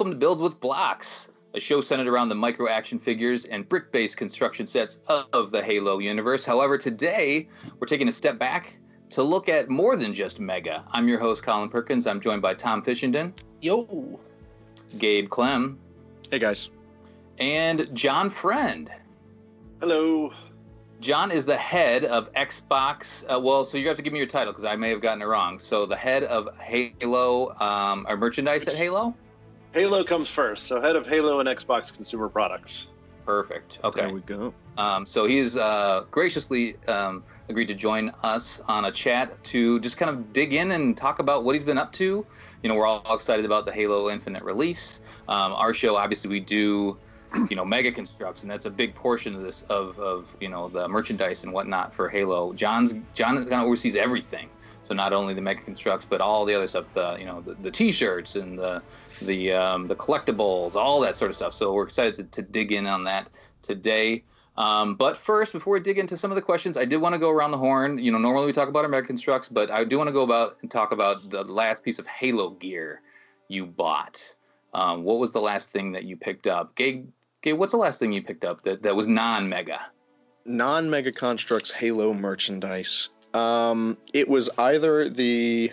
Welcome to Builds with Blocks, a show centered around the micro action figures and brick based construction sets of the Halo universe. However, today we're taking a step back to look at more than just Mega. I'm your host, Colin Perkins. I'm joined by Tom Fishenden, Yo. Gabe Clem, Hey guys. and John Friend. Hello. John is the head of Xbox. Uh, well, so you have to give me your title because I may have gotten it wrong. So the head of Halo, um, or merchandise at Halo. Halo comes first, so head of Halo and Xbox consumer products. Perfect. Okay. There we go. Um, so he's uh, graciously um, agreed to join us on a chat to just kind of dig in and talk about what he's been up to. You know, we're all excited about the Halo Infinite release. Um, our show, obviously, we do, you know, Mega Construx, and that's a big portion of this of, of you know the merchandise and whatnot for Halo. John's John kind of oversees everything. So not only the Mega Construx, but all the other stuff, the you know the, the T-shirts and the the um, the collectibles, all that sort of stuff. So we're excited to, to dig in on that today. Um, but first, before we dig into some of the questions, I did want to go around the horn. You know, normally we talk about American Constructs, but I do want to go about and talk about the last piece of Halo gear you bought. Um, what was the last thing that you picked up? Gabe, Gabe, what's the last thing you picked up that, that was non-mega? Non-Mega Construx Halo merchandise. Um, it was either the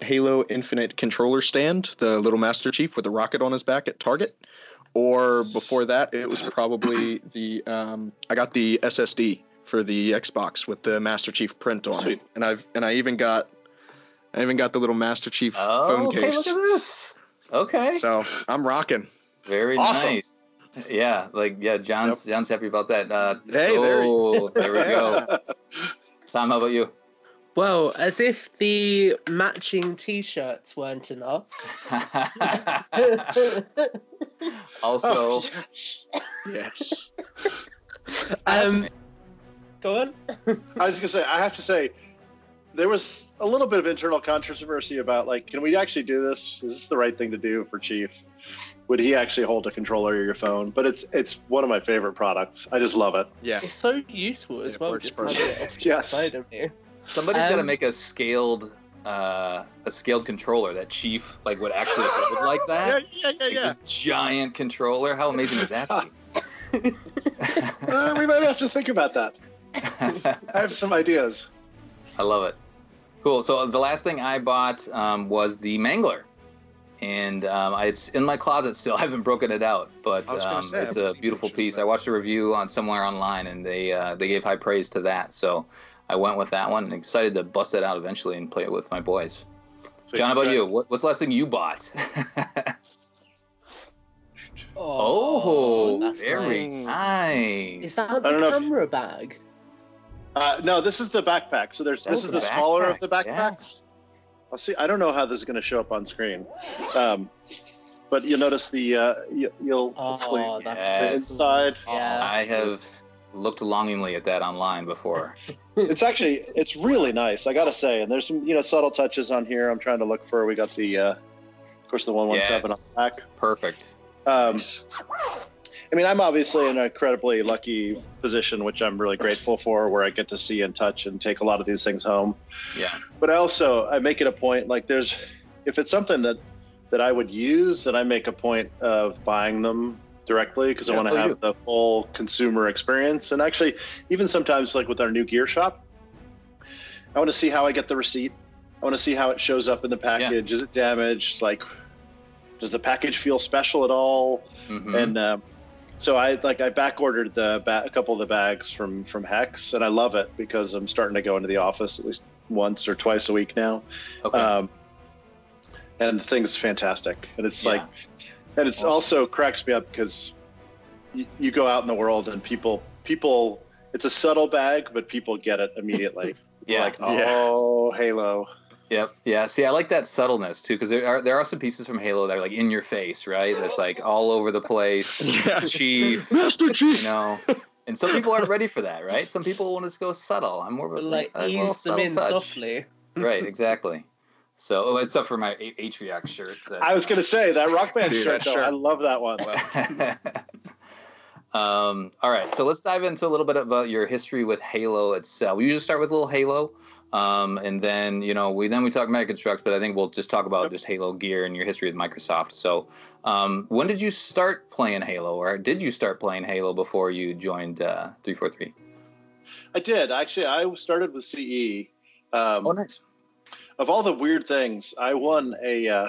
Halo Infinite controller stand, the little Master Chief with the rocket on his back at Target, or before that, it was probably the um, I got the SSD for the Xbox with the Master Chief print on Sweet. it, and I've and I even got I even got the little Master Chief Oh, phone okay, case. look at this. Okay, So I'm rocking. very Awesome. nice. Yeah, like yeah, John's John's happy about that. Uh, Hey, there- oh, there we go. Tom, how about you? Well, as if the matching t-shirts weren't enough. also, Oh, yes. Yes. um, go on. I was gonna say, I have to say, there was a little bit of internal controversy about like, can we actually do this? Is this the right thing to do for Chief? Would he actually hold a controller or your phone? But it's it's one of my favorite products. I just love it. Yeah. It's so useful as It well. works Just having perfect. it off Yes. the side of you. somebody's got to Um, make a scaled, uh, a scaled controller that Chief like would actually hold like Yeah, that. yeah, yeah, Like yeah. This giant controller. How amazing would that Uh, we might have to think about that. I have some ideas. I love it. Cool. So the last thing I bought um, was the Mangler, and um, I- it's in my closet still. I haven't broken it out, but I was gonna um, say, it's a beautiful piece. I watched a review on somewhere online, and they uh, they gave high praise to that. So I went with that one, and excited to bust it out eventually and play it with my boys. Sweet. John, how about Okay. you? What, what's the last thing you bought? oh, that's very nice. nice. Is that I the don't if- camera bag? Uh, no, this is the backpack. So there's Oh, this is the the smaller of the backpacks. yeah. Backpacks. I'll see. I don't know how this is going to show up on screen, um, but you'll notice the uh, you, you'll Oh, hopefully that's Yes. inside. Yeah. I have looked longingly at that online before. It's actually it's really nice. I got to say, and there's some you know subtle touches on here. I'm trying to look for. We got the uh, of course the one one seven on the back. Perfect. Um, I mean, I'm obviously in an incredibly lucky position, which I'm really grateful for, where I get to see and touch and take a lot of these things home. Yeah. but I also I make it a point like there's if it's something that that I would use, then I make a point of buying them directly because I want oh, to you have the full consumer experience. And actually, even sometimes like with our new gear shop, I want to see how I get the receipt. I want to see how it shows up in the package. Is it damaged? Like, does the package feel special at all? Mhm. And um, so I like I back ordered the ba- a couple of the bags from from Hex, and I love it because I'm starting to go into the office at least once or twice a week now. okay. Um, and the thing's fantastic, and it's Yeah. like, and it's Awesome. also cracks me up because you, you go out in the world and people people it's a subtle bag, but people get it immediately. yeah. like oh Halo. Yep. Yeah. See, I like that subtleness too, because there are there are some pieces from Halo that are like in your face, right? That's like all over the place. Yeah. Chief, Master Chief. you know. And some people aren't ready for that, right? Some people want to just go subtle. I'm more of a Like a little ease them subtle in touch. softly. Right. Exactly. So, oh, except for my A- Atriox shirt. That, I was gonna say that Rock Band Dude, shirt. that though, shirt. I love that one. Um, all right, so let's dive into a little bit about your history with Halo itself. We usually start with a little Halo, um, and then you know we then we talk Mega Construx, but I think we'll just talk about just Halo gear and your history with Microsoft. So, um, when did you start playing Halo, or did you start playing Halo before you joined uh, three four three? I did actually. I started with CE. Um, Oh, nice. of all the weird things, I won a uh,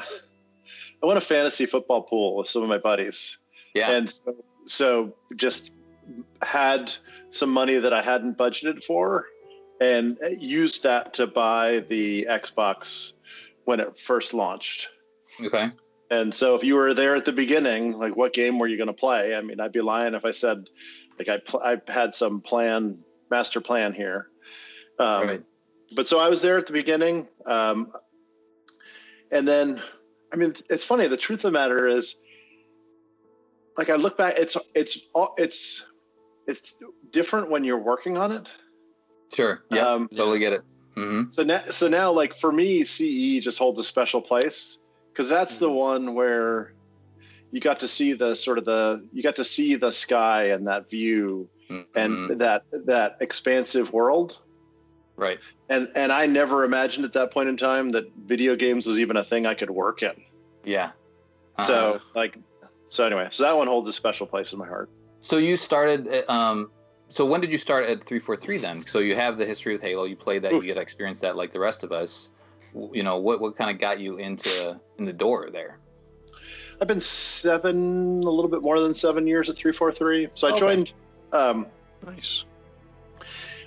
I won a fantasy football pool with some of my buddies, Yeah. and so, so just had some money that I hadn't budgeted for, and used that to buy the Xbox when it first launched. okay. And so, if you were there at the beginning, like what game were you going to play? I mean, I'd be lying if I said like I pl- I had some plan, master plan here. Um, right. but so I was there at the beginning, um, and then I mean, it's funny. The truth of the matter is, like I look back, it's it's all it's it's different when you're working on it. Sure. Yeah. Um, totally get it. hmm So now, so now, like for me, CE just holds a special place because that's the one where you got to see the sort of the you got to see the sky and that view and that that expansive world. right. And and I never imagined at that point in time that video games was even a thing I could work in. Yeah. Uh-huh. So like, so anyway, so that one holds a special place in my heart. So you started. at, Um, so when did you start at three four three then? So you have the history with Halo. You played that. You get to experience that like the rest of us. You know what? What kind of got you into in the door there? I've been seven, a little bit more than seven years at three four three. So I Okay. joined. Um, Nice.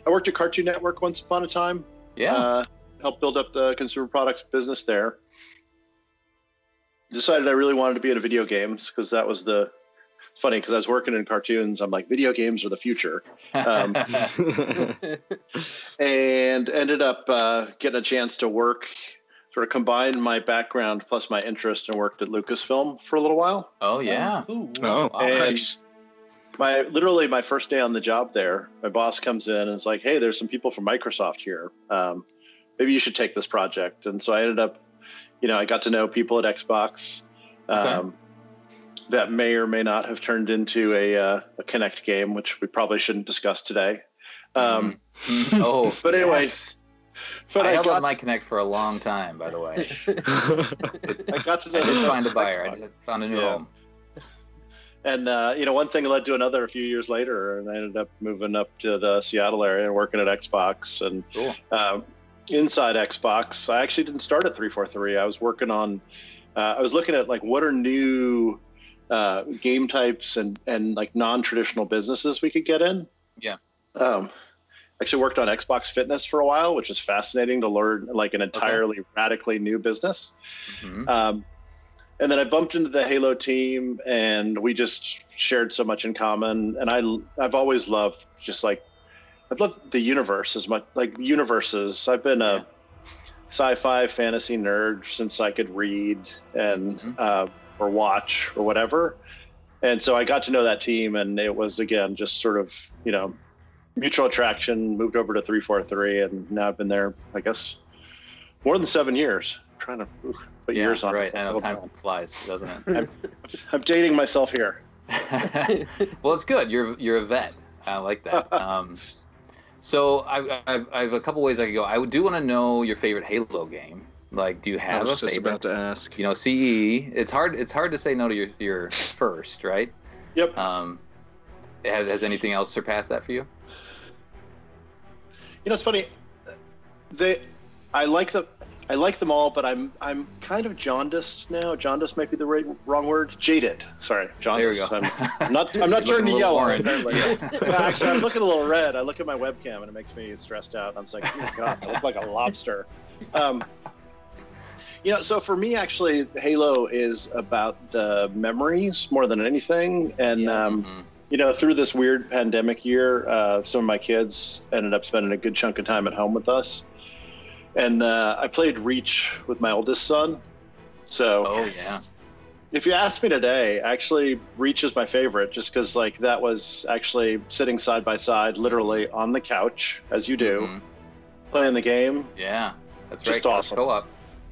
I worked at Cartoon Network once upon a time. Yeah. uh, helped build up the consumer products business there. Decided I really wanted to be in video games because that was the funny because I was working in cartoons. I'm like, video games are the future, um, and ended up uh, getting a chance to work, sort of combined my background plus my interest and worked at Lucasfilm for a little while. oh yeah. Ooh, oh, Wow. And- nice. My literally my first day on the job there, my boss comes in and is like, "Hey, there's some people from Microsoft here. Um, maybe you should take this project." And so I ended up, you know, I got to know people at Xbox. Um, That may or may not have turned into a, uh, a Kinect game, which we probably shouldn't discuss today. Um, Mhm. oh. But anyway, yes. But I, I, held got, on my Kinect for a long time, by the way. I got to know I did find a buyer. I found a new Yeah. home. and uh, you know one thing led to another a few years later and i ended up moving up to the seattle area and working at xbox and Cool. um, inside xbox i actually didn't start at 343 i was working on uh, i was looking at like what are new uh, game types and and like non-traditional businesses we could get in Yeah. um, actually worked on xbox fitness for a while which is fascinating to learn like an entirely radically new business Mhm. um, and then I bumped into the Halo team, and we just shared so much in common. And I, I've always loved just like, I've loved the universe as much, like universes. I've been a sci-fi fantasy nerd since I could read and Mhm. uh, or watch or whatever. And so I got to know that team, and it was again just sort of you know mutual attraction. Moved over to three four three, and now I've been there, I guess, more than seven years. I'm trying to put Yeah, years on it. right. I know time flies, doesn't it? I'm dating myself here. well, it's good. You're you're a vet. I like that. Um, so I, I, I have a couple ways I could go. I do want to know your favorite Halo game. Like, do you have I have was a just favorite? about to ask. You know, CE. It's hard. It's hard to say no to your your first, right? Yep. Um, has, has anything else surpassed that for you? You know, it's funny. They, I like the, I like them all, but I'm I'm kind of jaundiced now. Jaundiced might be the right, wrong word. Jaded. Sorry, There we jaundiced. go. I'm, not. I'm not turning little yellow. orange. Yeah. Actually, I'm looking a little red. I look at my webcam and it makes me stressed out. I'm just like, oh my God, I look like a lobster. Um, you know, so for me, actually, Halo is about the memories more than anything, and um, Mhm. you know, through this weird pandemic year, uh, some of my kids ended up spending a good chunk of time at home with us. And uh, I played Reach with my oldest son. So Oh yeah. if you ask me today, actually, Reach is my favorite just because, like, that was actually sitting side by side, literally on the couch, as you do, Mhm. playing the game. Yeah. That's Just right. awesome. Go up.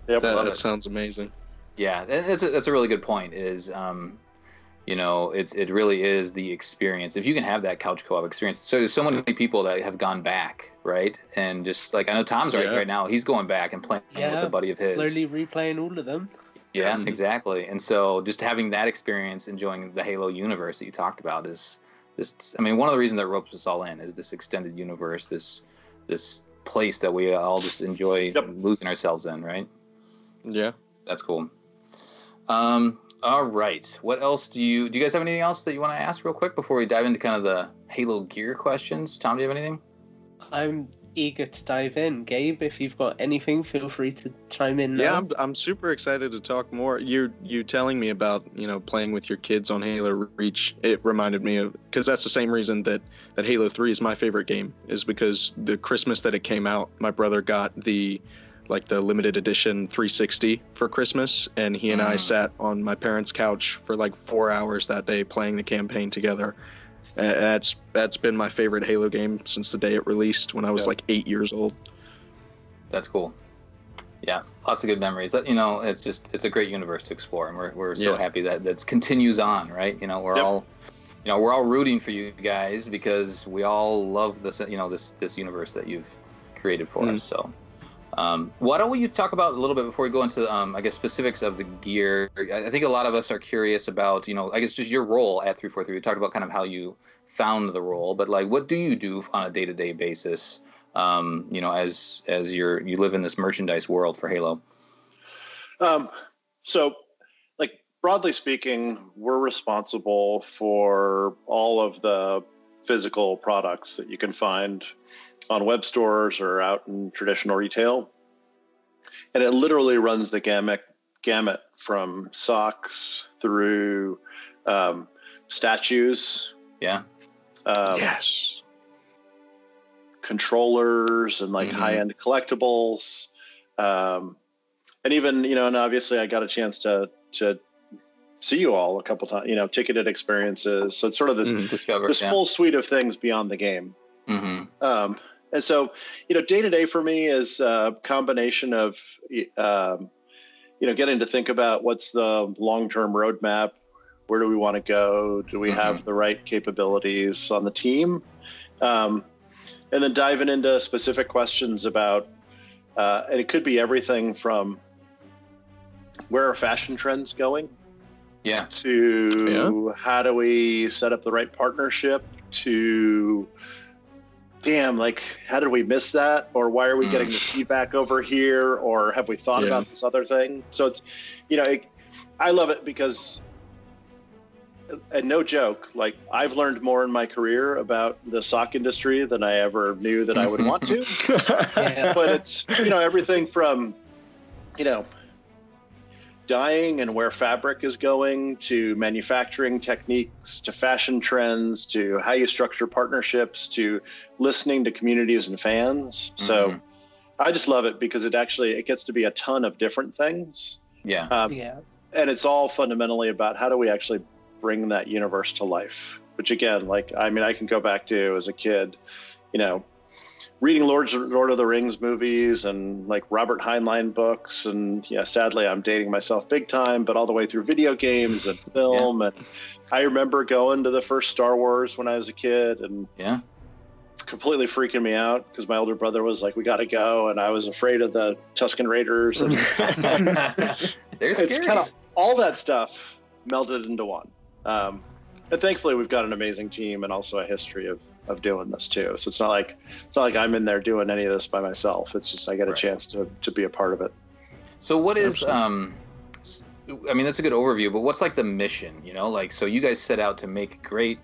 Yep, That, that sounds amazing. Yeah, that's a, that's a really good point. Is um, you know, it's it really is the experience. If you can have that couch co-op experience, so there's so many people that have gone back, right? And just like I know Tom's right Yeah. right now, he's going back and playing with a buddy of his. Slowly replaying all of them. Yeah, exactly. And so just having that experience, enjoying the Halo universe that you talked about is just I mean, one of the reasons that ropes us all in is this extended universe, this this place that we all just enjoy Yep. losing ourselves in, right? Yeah. That's cool. Um, all right. What else do you do you guys have anything else that you want to ask real quick before we dive into kind of the Halo gear questions? Tom, do you have anything? I'm eager to dive in. Gabe, if you've got anything, feel free to chime in. Yeah. I'm, I'm super excited to talk more. You you telling me about you know playing with your kids on Halo Reach. It reminded me of because that's the same reason that that Halo Three is my favorite game is because the Christmas that it came out, my brother got the like the limited edition 360 for Christmas, and he and I Mm. sat on my parents' couch for like four hours that day playing the campaign together. And that's that's been my favorite Halo game since the day it released when I was Yeah. like eight years old. That's cool. Yeah, lots of good memories. That you know, it's just it's a great universe to explore, and we're we're so Yeah. happy that that continues on, right? You know, we're Yep. all you know we're all rooting for you guys because we all love this you know this this universe that you've created for Mm. us. So. Um, why don't we talk about a little bit before we go into, um, I guess, specifics of the gear? I think a lot of us are curious about, you know, I guess just your role at 343. We talked about kind of how you found the role, but like, what do you do on a day-to-day basis? Um, you know, as as you're you live in this merchandise world for Halo. Um, so, like broadly speaking, we're responsible for all of the physical products that you can find on web stores or out in traditional retail, and it literally runs the gamut gamut from socks through um, statues, Yeah. um, yes. controllers and like Mhm. high end collectibles. Um, and even, you know, and obviously I got a chance to, to see you all a couple times, you know, ticketed experiences. So it's sort of this. Discover. this yeah. full suite of things beyond the game. hmm Um, and so, you know, day to day for me is a combination of, um, you know, getting to think about what's the long term roadmap. Where do we want to go? Do we have the right capabilities on the team? Um, and then diving into specific questions about, uh, and it could be everything from where are fashion trends going Yeah. to how do we set up the right partnership to damn like how did we miss that or why are we Mm. getting this feedback over here or have we thought Yeah. about this other thing so it's you know it, i love it because and no joke like i've learned more in my career about the sock industry than i ever knew that i would want to Yeah. but it's you know everything from you know dyeing and where fabric is going to manufacturing techniques to fashion trends to how you structure partnerships to listening to communities and fans so Mhm. i just love it because it actually it gets to be a ton of different things Yeah. um, yeah. and it's all fundamentally about how do we actually bring that universe to life which again like i mean i can go back to as a kid you know reading lord, lord of the rings movies and like robert heinlein books and yeah sadly i'm dating myself big time but all the way through video games and film and i remember going to the first star wars when i was a kid and Yeah. completely freaking me out because my older brother was like we got to go and i was afraid of the tusken raiders and They're scary. it's kind of all that stuff melded into one. Um, and thankfully, we've got an amazing team and also a history of of doing this too. So it's not like it's not like I'm in there doing any of this by myself. It's just I get a Right. chance to to be a part of it. So what is um I mean that's a good overview, but what's like the mission, you know? Like so you guys set out to make great,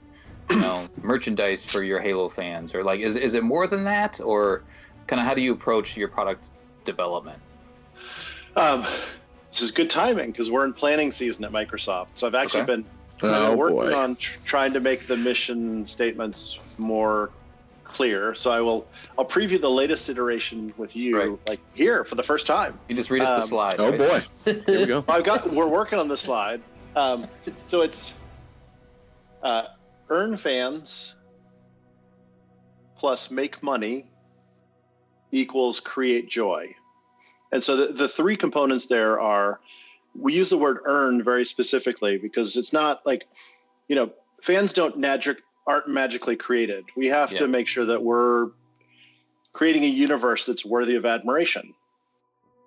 you know, merchandise for your Halo fans or like is is it more than that or kind of how do you approach your product development? Um, this is good timing because we're in planning season at Microsoft. So I've actually Okay. been oh been working boy. on tr- trying to make the mission statements more clear. So I will I'll preview the latest iteration with you Right. like here for the first time. You just read us the Um, slide. Oh right? boy. Here we go. I've got. We're working on the slide. Um, so it's uh, earn fans plus make money equals create joy, and so the, the three components there are we use the word earned very specifically because it's not like, you know, fans don't magic aren't magically created. We have Yeah. to make sure that we're creating a universe that's worthy of admiration,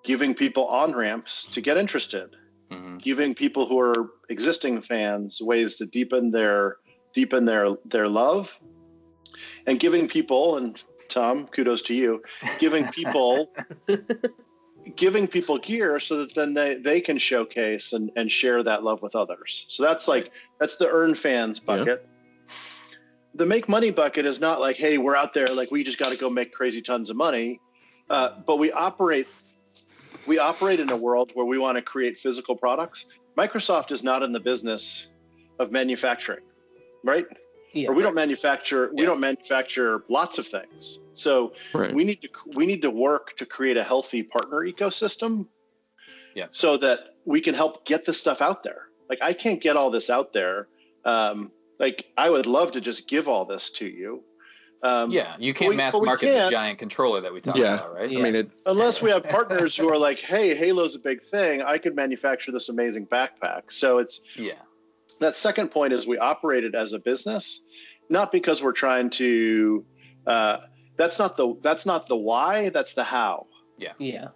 giving people on ramps to get interested, Mhm. giving people who are existing fans ways to deepen their deepen their their love, and giving people and Tom, kudos to you, giving people giving people gear so that then they they can showcase and and share that love with others. So that's like that's the earn fans Yeah. bucket. The make money bucket is not like, hey, we're out there like we just got to go make crazy tons of money, uh, but we operate we operate in a world where we want to create physical products. Microsoft is not in the business of manufacturing, right? Yeah. Or we don't manufacture we Yeah. don't manufacture lots of things. So Right. we need to we need to work to create a healthy partner ecosystem Yeah. so that we can help get this stuff out there like i can't get all this out there um, like i would love to just give all this to you um, Yeah, you can't we- mass market the can't- giant controller that we talked Yeah. about, right? Yeah. I mean, it. unless we have partners who are like hey halo's a big thing i could manufacture this amazing backpack so it's Yeah. That second point is we operate it as a business not because we're trying to uh, that's not the that's not the why that's the how Yeah. Yeah.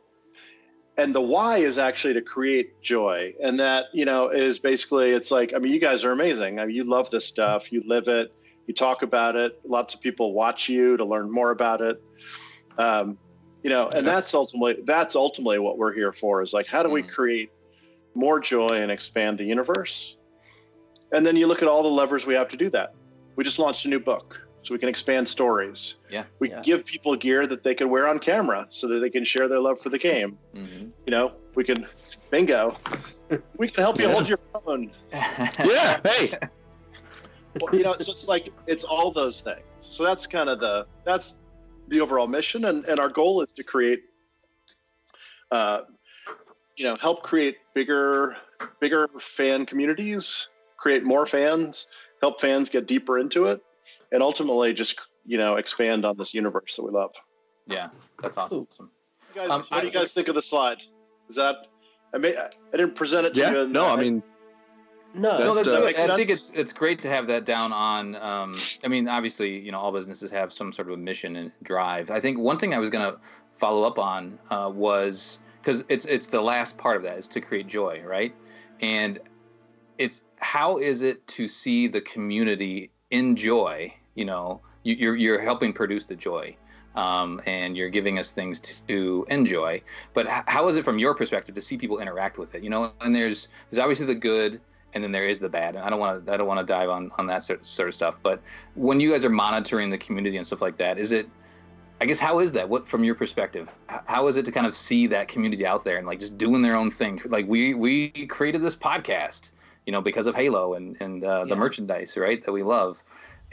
And the why is actually to create joy and that you know is basically it's like i mean you guys are amazing I mean, you love this stuff you live it you talk about it lots of people watch you to learn more about it um, you know and Yeah. that's ultimately that's ultimately what we're here for is like how do we Mhm. create more joy and expand the universe and then you look at all the levers we have to do that we just launched a new book so we can expand stories Yeah. we Yeah. give people gear that they can wear on camera so that they can share their love for the game Mhm. you know, we can bingo. We can help you Yeah. hold your phone. Yeah. Hey. Well, you know, so it's like it's all those things. So that's kind of the that's the overall mission, and and our goal is to create, uh, you know, help create bigger bigger fan communities, create more fans, help fans get deeper into it, and ultimately just you know expand on this universe that we love. yeah, that's awesome. You guys, Um, what do you I- guys think of the slide? Is that I may I didn't present it to you. Yeah. in- No, I mean, No. No, that's That, uh, good. makes I think it's it's great to have that down on. Um, I mean, obviously, you know, all businesses have some sort of a mission and drive. I think one thing I was gonna follow up on uh, was because it's it's the last part of that is to create joy, right? And it's how is it to see the community enjoy? You know, you, you're you're helping produce the joy. Um, and you're giving us things to enjoy, but h- how is it from your perspective to see people interact with it? You know, and there's there's obviously the good, and then there is the bad. And I don't want to I don't want to dive on on that sort, sort of stuff. But when you guys are monitoring the community and stuff like that, is it? I guess how is that? What from your perspective? How is it to kind of see that community out there and like just doing their own thing? Like we we created this podcast, you know, because of Halo and and uh, the merchandise, right? That we love,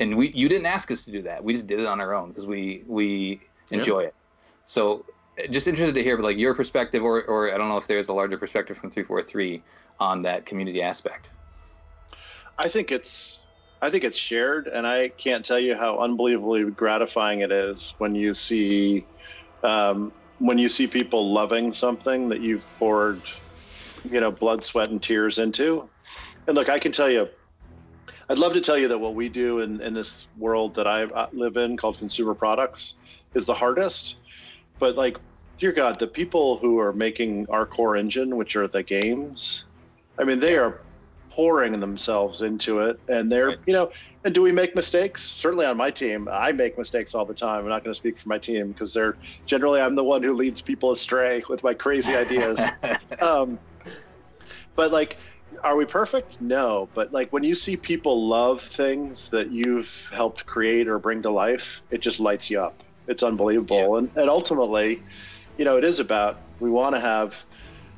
and we you didn't ask us to do that. We just did it on our own because we we Yeah. enjoy it. So uh, just interested to hear like your perspective, or or I don't know if there's a larger perspective from three four three on that community aspect. I think it's I think it's shared, and I can't tell you how unbelievably gratifying it is when you see um, when you see people loving something that you've poured, you know, blood, sweat, and tears into. And look, I can tell you, I'd love to tell you that what we do in, in this world that I live in, called consumer products, is the hardest. But like, dear God, the people who are making our core engine, which are the games, I mean, they are pouring themselves into it. And they're you know and do we make mistakes? Certainly on my team i make mistakes all the time. I'm not going to speak for my team because they're generally i'm the one who leads people astray with my crazy ideas. Um, but like are we perfect? No. But like when you see people love things that you've helped create or bring to life it just lights you up. It's unbelievable. And, and ultimately you know it is about we want to have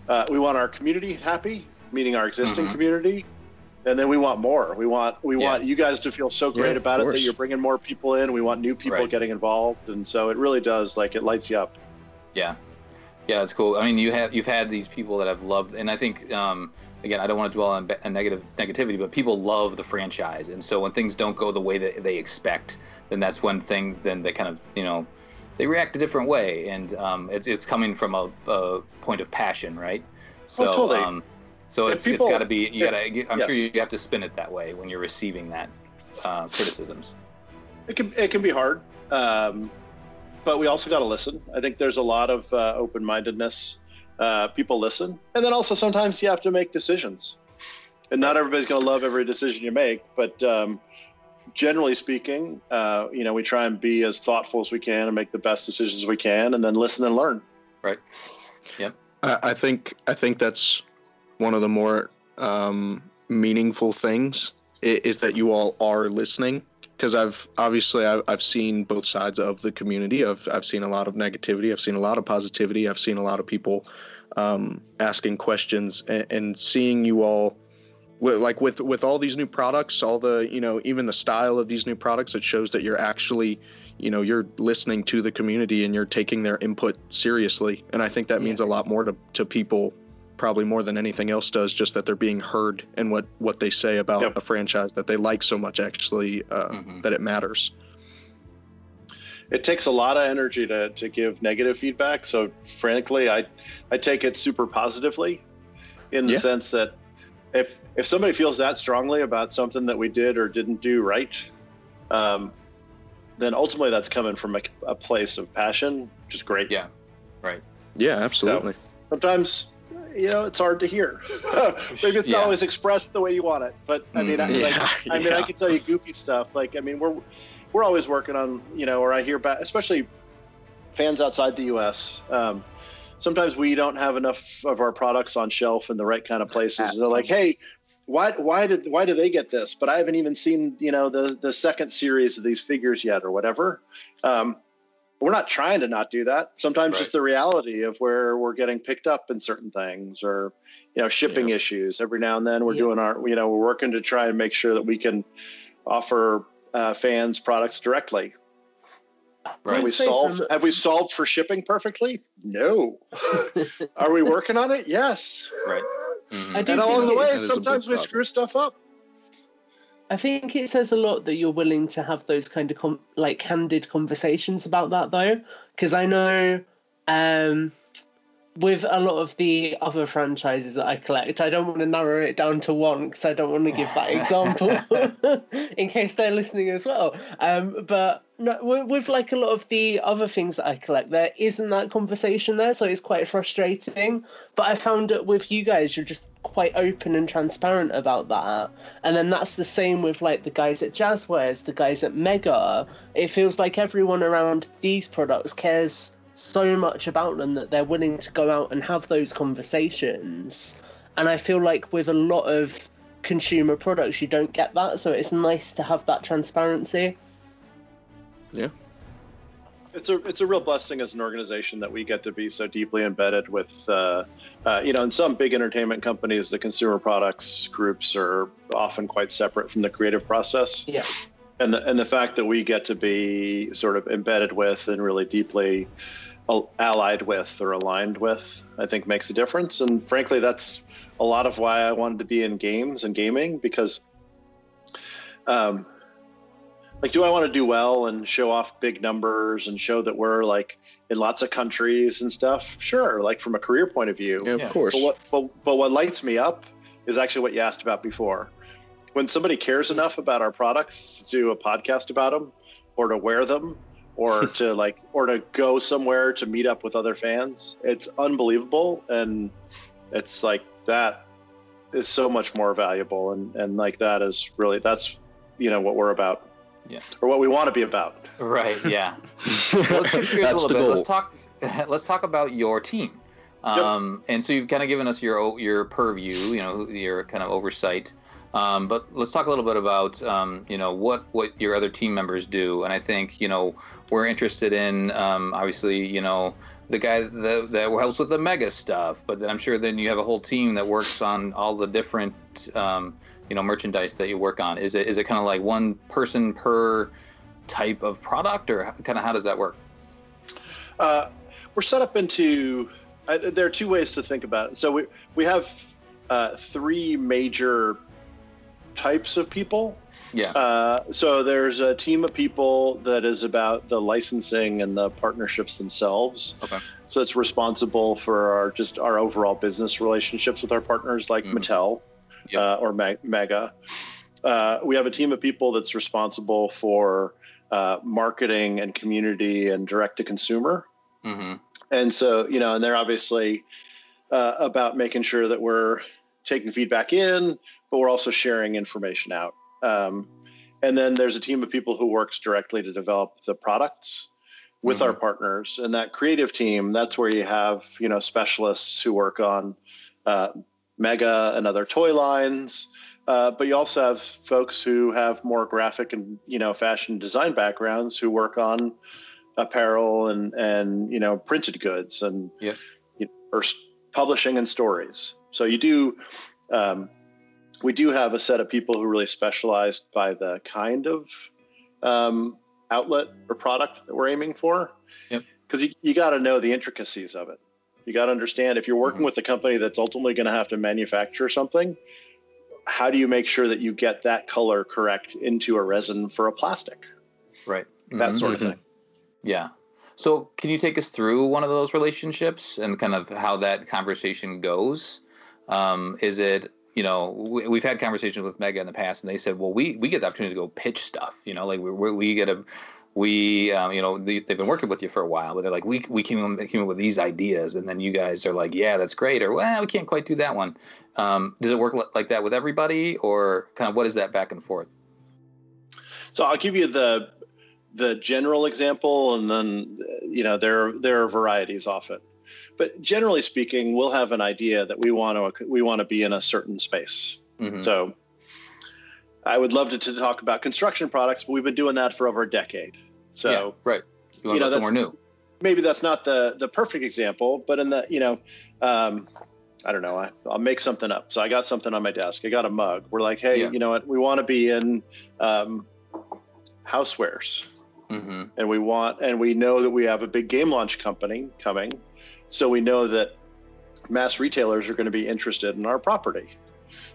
uh, we want our community happy meaning our existing Mhm. community and then we want more. We want we Yeah. want you guys to feel so great Yeah, about it that you're bringing more people in. We want new people Right. getting involved. And so it really does like it lights you up. Yeah, yeah, that's cool. I mean, you have you've had these people that have loved, and I think um, again, I don't want to dwell on, on negative negativity, but people love the franchise, and so when things don't go the way that they expect, then that's when things then they kind of you know they react a different way, and um, it's it's coming from a, a point of passion, right? So Oh, totally. um, So it's people- it's got to be you gotta. I'm sure yes. you have to spin it that way when you're receiving that uh, criticisms. It can it can be hard, um, but we also got to listen. I think there's a lot of uh, open mindedness. Uh, people listen, and then also sometimes you have to make decisions, and not everybody's going to love every decision you make. But um, generally speaking, uh, you know, we try and be as thoughtful as we can and make the best decisions we can, and then listen and learn. Right. Yeah. I, I think I think that's one of the more um, meaningful things i- is that you all are listening because I've obviously I've, I've seen both sides of the community. I've I've seen a lot of negativity. I've seen a lot of positivity. I've seen a lot of people um, asking questions and, and seeing you all. With, like with with all these new products, all the you know even the style of these new products, it shows that you're actually you know you're listening to the community and you're taking their input seriously and i think that means a lot more to, to people probably more than anything else does just that they're being heard and what what they say about Yep. a franchise that they like so much actually uh, Mhm. that it matters it takes a lot of energy to, to give negative feedback. So frankly, I I take it super positively, in the Yeah. sense that if if somebody feels that strongly about something that we did or didn't do right, um, then ultimately that's coming from a, a place of passion, which is great. Yeah. Right. Yeah absolutely Sometimes, you know, it's hard to hear. Maybe it's Yeah. not always expressed the way you want it, but I mean, I, Mhm. like, Yeah, I mean, I can tell you goofy stuff. Like, I mean, we're we're always working on, you know, or I hear back, especially fans outside the U.S. Um, sometimes we don't have enough of our products on shelf in the right kind of places. And they're like, hey. Why, why did why do they get this? But I haven't even seen you know the the second series of these figures yet or whatever. Um, we're not trying to not do that. Sometimes Right. just the reality of where we're getting picked up in certain things or you know shipping issues every now and then we're Yeah. doing our you know we're working to try and make sure that we can offer uh, fans products directly Right. have we solved from- have we solved for shipping perfectly no are we working on it yes Right. Mhm. I and along the way it's- That is a big sometimes we problem. screw stuff up I think it says a lot that you're willing to have those kind of com- like candid conversations about that though, because I know um, with a lot of the other franchises that I collect, I don't want to narrow it down to one because I don't want to give that example in case they're listening as well. Um, but no, with, with like a lot of the other things that I collect, there isn't that conversation there, so it's quite frustrating. But I found that with you guys, you're just quite open and transparent about that. And then that's the same with like the guys at Jazzwares, the guys at Mega. It feels like everyone around these products cares so much about them that they're willing to go out and have those conversations. And I feel like with a lot of consumer products, you don't get that. So it's nice to have that transparency. It's a it's a real blessing as an organization that we get to be so deeply embedded with uh, uh, you know in some big entertainment companies the consumer products groups are often quite separate from the creative process Yeah. and the and the fact that we get to be sort of embedded with and really deeply allied with or aligned with i think makes a difference and frankly that's a lot of why i wanted to be in games and gaming because um, like do i want to do well and show off big numbers and show that we're like in lots of countries and stuff? Sure like from a career point of view. Yeah, of Yeah. course. But what but, but what lights me up is actually what you asked about before. When somebody cares enough about our products to do a podcast about them or to wear them or to like or to go somewhere to meet up with other fans it's unbelievable and it's like that is so much more valuable and and like that is really that's you know what we're about Yeah. or what we want to be about Right. Yeah. Let's shift gears a little bit. goal. Let's talk. Let's talk about your team. Um, And so you've kind of given us your your purview, you know, your kind of oversight. Um, but let's talk a little bit about, um, you know, what what your other team members do. And I think, you know, we're interested in, um, obviously, you know, the guy that, that helps with the mega stuff. But then I'm sure then you have a whole team that works on all the different, um, you know, merchandise that you work on. Is it is it kind of like one person per type of product, or kind of how does that work? Uh, we're set up into. Uh, there are two ways to think about it. So we we have uh, three major types of people. Yeah. Uh, so there's a team of people that is about the licensing and the partnerships themselves. Okay. So it's responsible for our just our overall business relationships with our partners like Mhm. Mattel Yep. uh, or Meg- Mega. Uh, we have a team of people that's responsible for uh, marketing and community and direct to consumer. hmm And so, you know, and they're obviously uh, about making sure that we're taking feedback in, but we're also sharing information out. Um, and then there's a team of people who works directly to develop the products with our partners. And that creative team, that's where you have, you know, specialists who work on uh, Mega and other toy lines. Uh, but you also have folks who have more graphic and you know fashion design backgrounds who work on apparel and and you know printed goods and Yep. you- or s- publishing and stories. So you do. Um, we do have a set of people who really specialized by the kind of um, outlet or product that we're aiming for. Yep. Because you, you got to know the intricacies of it. You got to understand if you're working Mhm. with a company that's ultimately going to have to manufacture something, how do you make sure that you get that color correct into a resin for a plastic? Right. That Mhm. sort of Mhm. thing. Yeah. So, can you take us through one of those relationships and kind of how that conversation goes? Um, is it, you know, we, we've had conversations with Mega in the past, and they said, well, we we get the opportunity to go pitch stuff. You know, like we we, we get a we um, you know they, they've been working with you for a while, but they're like we we came up, came up with these ideas, and then you guys are like, yeah, that's great, or well, we can't quite do that one. Um, does it work li- like that with everybody, or kind of what is that back and forth? So I'll give you the the general example, and then you know there there are varieties it. But generally speaking, we'll have an idea that we want to we want to be in a certain space. Mhm. So I would love to, to talk about construction products, but we've been doing that for over a decade. So yeah, right. You want you know, somewhere new? maybe that's not the the perfect example, but in the you know, um, I don't know. I, I'll make something up. So I got something on my desk. I got a mug. We're like, hey, Yeah. you know what? We want to be in um, housewares, hmm and we want, and we know that we have a big game launch company coming, so we know that mass retailers are going to be interested in our property.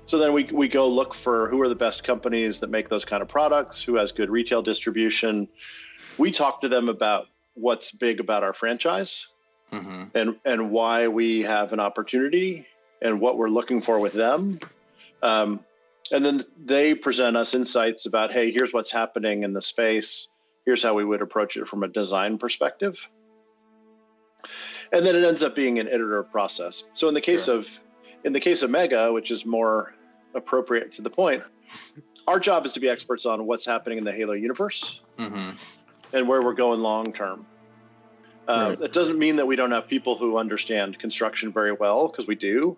So then we, we go look for who are the best companies that make those kind of products, who has good retail distribution. We talk to them about what's big about our franchise hmm and and why we have an opportunity and what we're looking for with them. Um, and then they present us insights about, hey, here's what's happening in the space. Here's how we would approach it from a design perspective. And then it ends up being an iterative process. So in the case Sure. of in the case of Mega, which is more appropriate to the point, our job is to be experts on what's happening in the Halo universe hmm and where we're going long term. Um, Right. That doesn't mean that we don't have people who understand construction very well, because we do.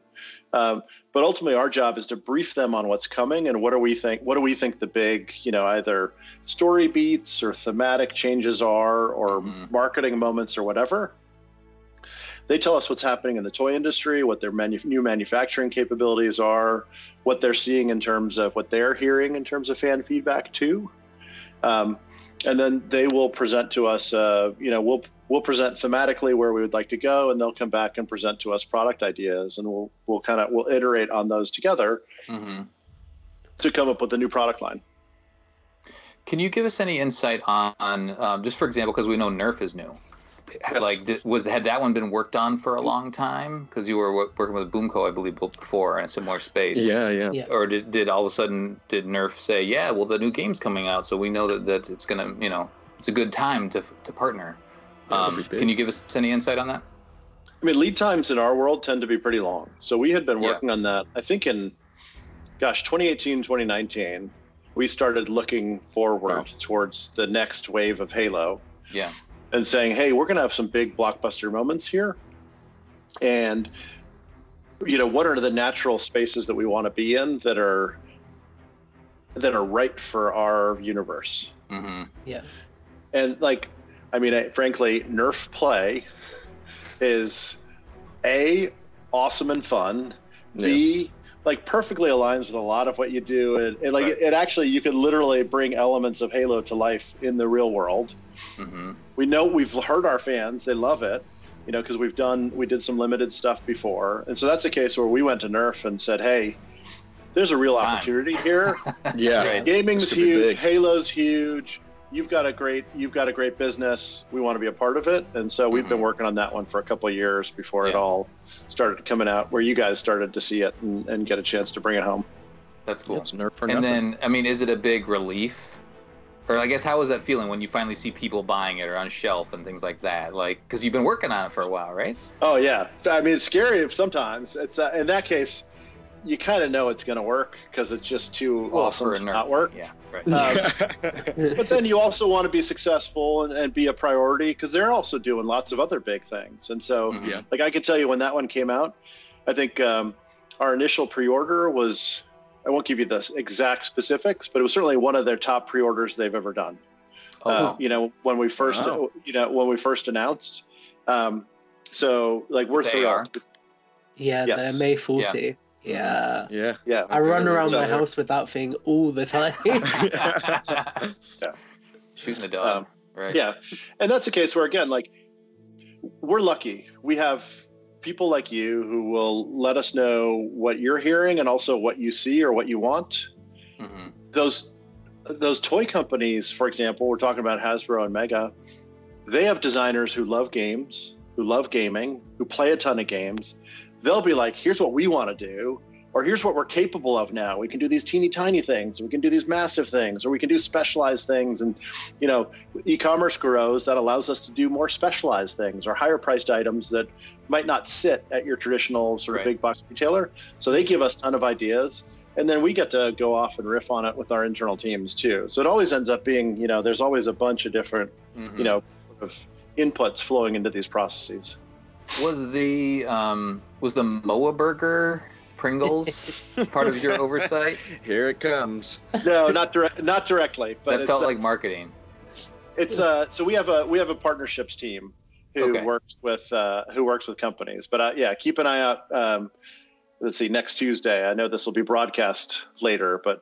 Um, but ultimately, our job is to brief them on what's coming and what do we think. What do we think the big, you know, either story beats or thematic changes are, or Mhm. marketing moments or whatever. They tell us what's happening in the toy industry, what their manu- new manufacturing capabilities are, what they're seeing in terms of what they're hearing in terms of fan feedback too. Um, and then they will present to us uh, you know we'll we'll present thematically where we would like to go and they'll come back and present to us product ideas and we'll we'll kind of we'll iterate on those together hmm to come up with a new product line Can you give us any insight on, um, just for example, because we know Nerf is new. Yes. Like, did, was had that one been worked on for a long time? Because you were working with Boomco, I believe, before in a similar space. Yeah, yeah. Yeah. Or did, did all of a sudden did Nerf say, yeah, well, the new game's coming out, so we know that, that it's gonna, you know, it's a good time to to partner. Um, can you give us any insight on that? i mean lead times in our world tend to be pretty long so we had been Yeah. working on that i think in gosh 2018 2019 we started looking forward Wow. towards the next wave of halo Yeah. And saying, "Hey, we're going to have some big blockbuster moments here," and you know, what are the natural spaces that we want to be in that are that are right for our universe? hmm And like, I mean, I, frankly, Nerf play is a awesome and fun. B like perfectly aligns with a lot of what you do, and, and like Right. it, it actually you could literally bring elements of Halo to life in the real world. hmm we know we've heard our fans they love it you know because we've done we did some limited stuff before and so that's a case where we went to Nerf and said hey there's a real opportunity here. Yeah. Right. Gaming's This could be huge. big. Halo's huge. You've got a great you've got a great business. We want to be a part of it, and so we've been Mhm. working on that one for a couple of years before it all started coming out. Where you guys started to see it and, and get a chance to bring it home. That's cool. It's Nerf for and nothing. then, I mean, is it a big relief? Or I guess how was that feeling when you finally see people buying it or on shelf and things like that? Like, because you've been working on it for a while, right? Oh yeah, I mean it's scary sometimes. It's uh, in that case, you kind of know it's going to work because it's just too awesome to not work. Yeah, right. Um, but then you also want to be successful and, and be a priority because they're also doing lots of other big things. And so, Mhm. Like I can tell you when that one came out, I think um, our initial pre-order was. I won't give you the exact specifics, but it was certainly one of their top pre-orders they've ever done. Oh, uh, you know, when we first, Wow. you know, when we first announced. Um, so, like, we're The thrilled. AR? Yeah, Yes. they're MA40. Yeah. yeah. Yeah, I run around So my house with that thing all the time. Shooting the dog, Um, right? yeah and that's a case where again like we're lucky we have people like you who will let us know what you're hearing and also what you see or what you want. Hmm those those toy companies for example we're talking about Hasbro and mega they have designers who love games who love gaming who play a ton of games. They'll be like here's what we want to do or here's what we're capable of now. We can do these teeny tiny things. We can do these massive things or we can do specialized things. And you know e-commerce grows. That allows us to do more specialized things or higher priced items that might not sit at your traditional sort of Right. big box retailer. So they give us a ton of ideas. And then we get to go off and riff on it with our internal teams too. So it always ends up being you know there's always a bunch of different Mhm. you know sort of inputs flowing into these processes. Was the um was the Moa Burger Pringles part of your oversight? Here it comes. no not direct not directly but that it's, felt like marketing. It's uh, so we have a we have a partnerships team who Okay. works with uh, who works with companies. But uh, yeah, keep an eye out. Um, let's see, next Tuesday. I know this will be broadcast later, but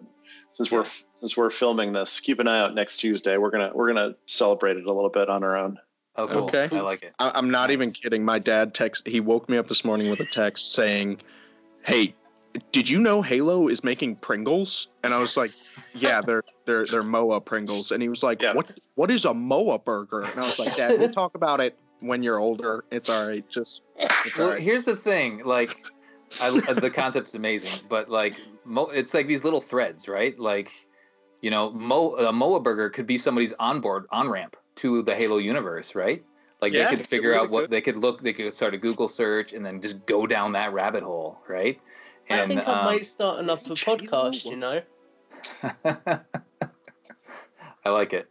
since we're since we're filming this, keep an eye out next Tuesday. We're gonna we're gonna celebrate it a little bit on our own. Oh, cool. Okay. I like it. I- I'm not even kidding. My dad text. He woke me up this morning with a text saying, "Hey, did you know Halo is making Pringles?" And I was like, "Yeah, they're they're they're Moa Pringles." And he was like, Yeah. "What what is a Moa burger?" And I was like, "Dad, we'll talk about it when you're older. It's all right. Just it's all Well, right." here's the thing. Like, I, the concept's amazing, but like, mo, it's like these little threads, right? Like, you know, Mo, a Moa Burger could be somebody's onboard on ramp to the Halo universe, right? Like Yeah, they could figure really out what could. they could look. They could start a Google search and then just go down that rabbit hole, right? I think I um, might start another podcast, you know? I like it.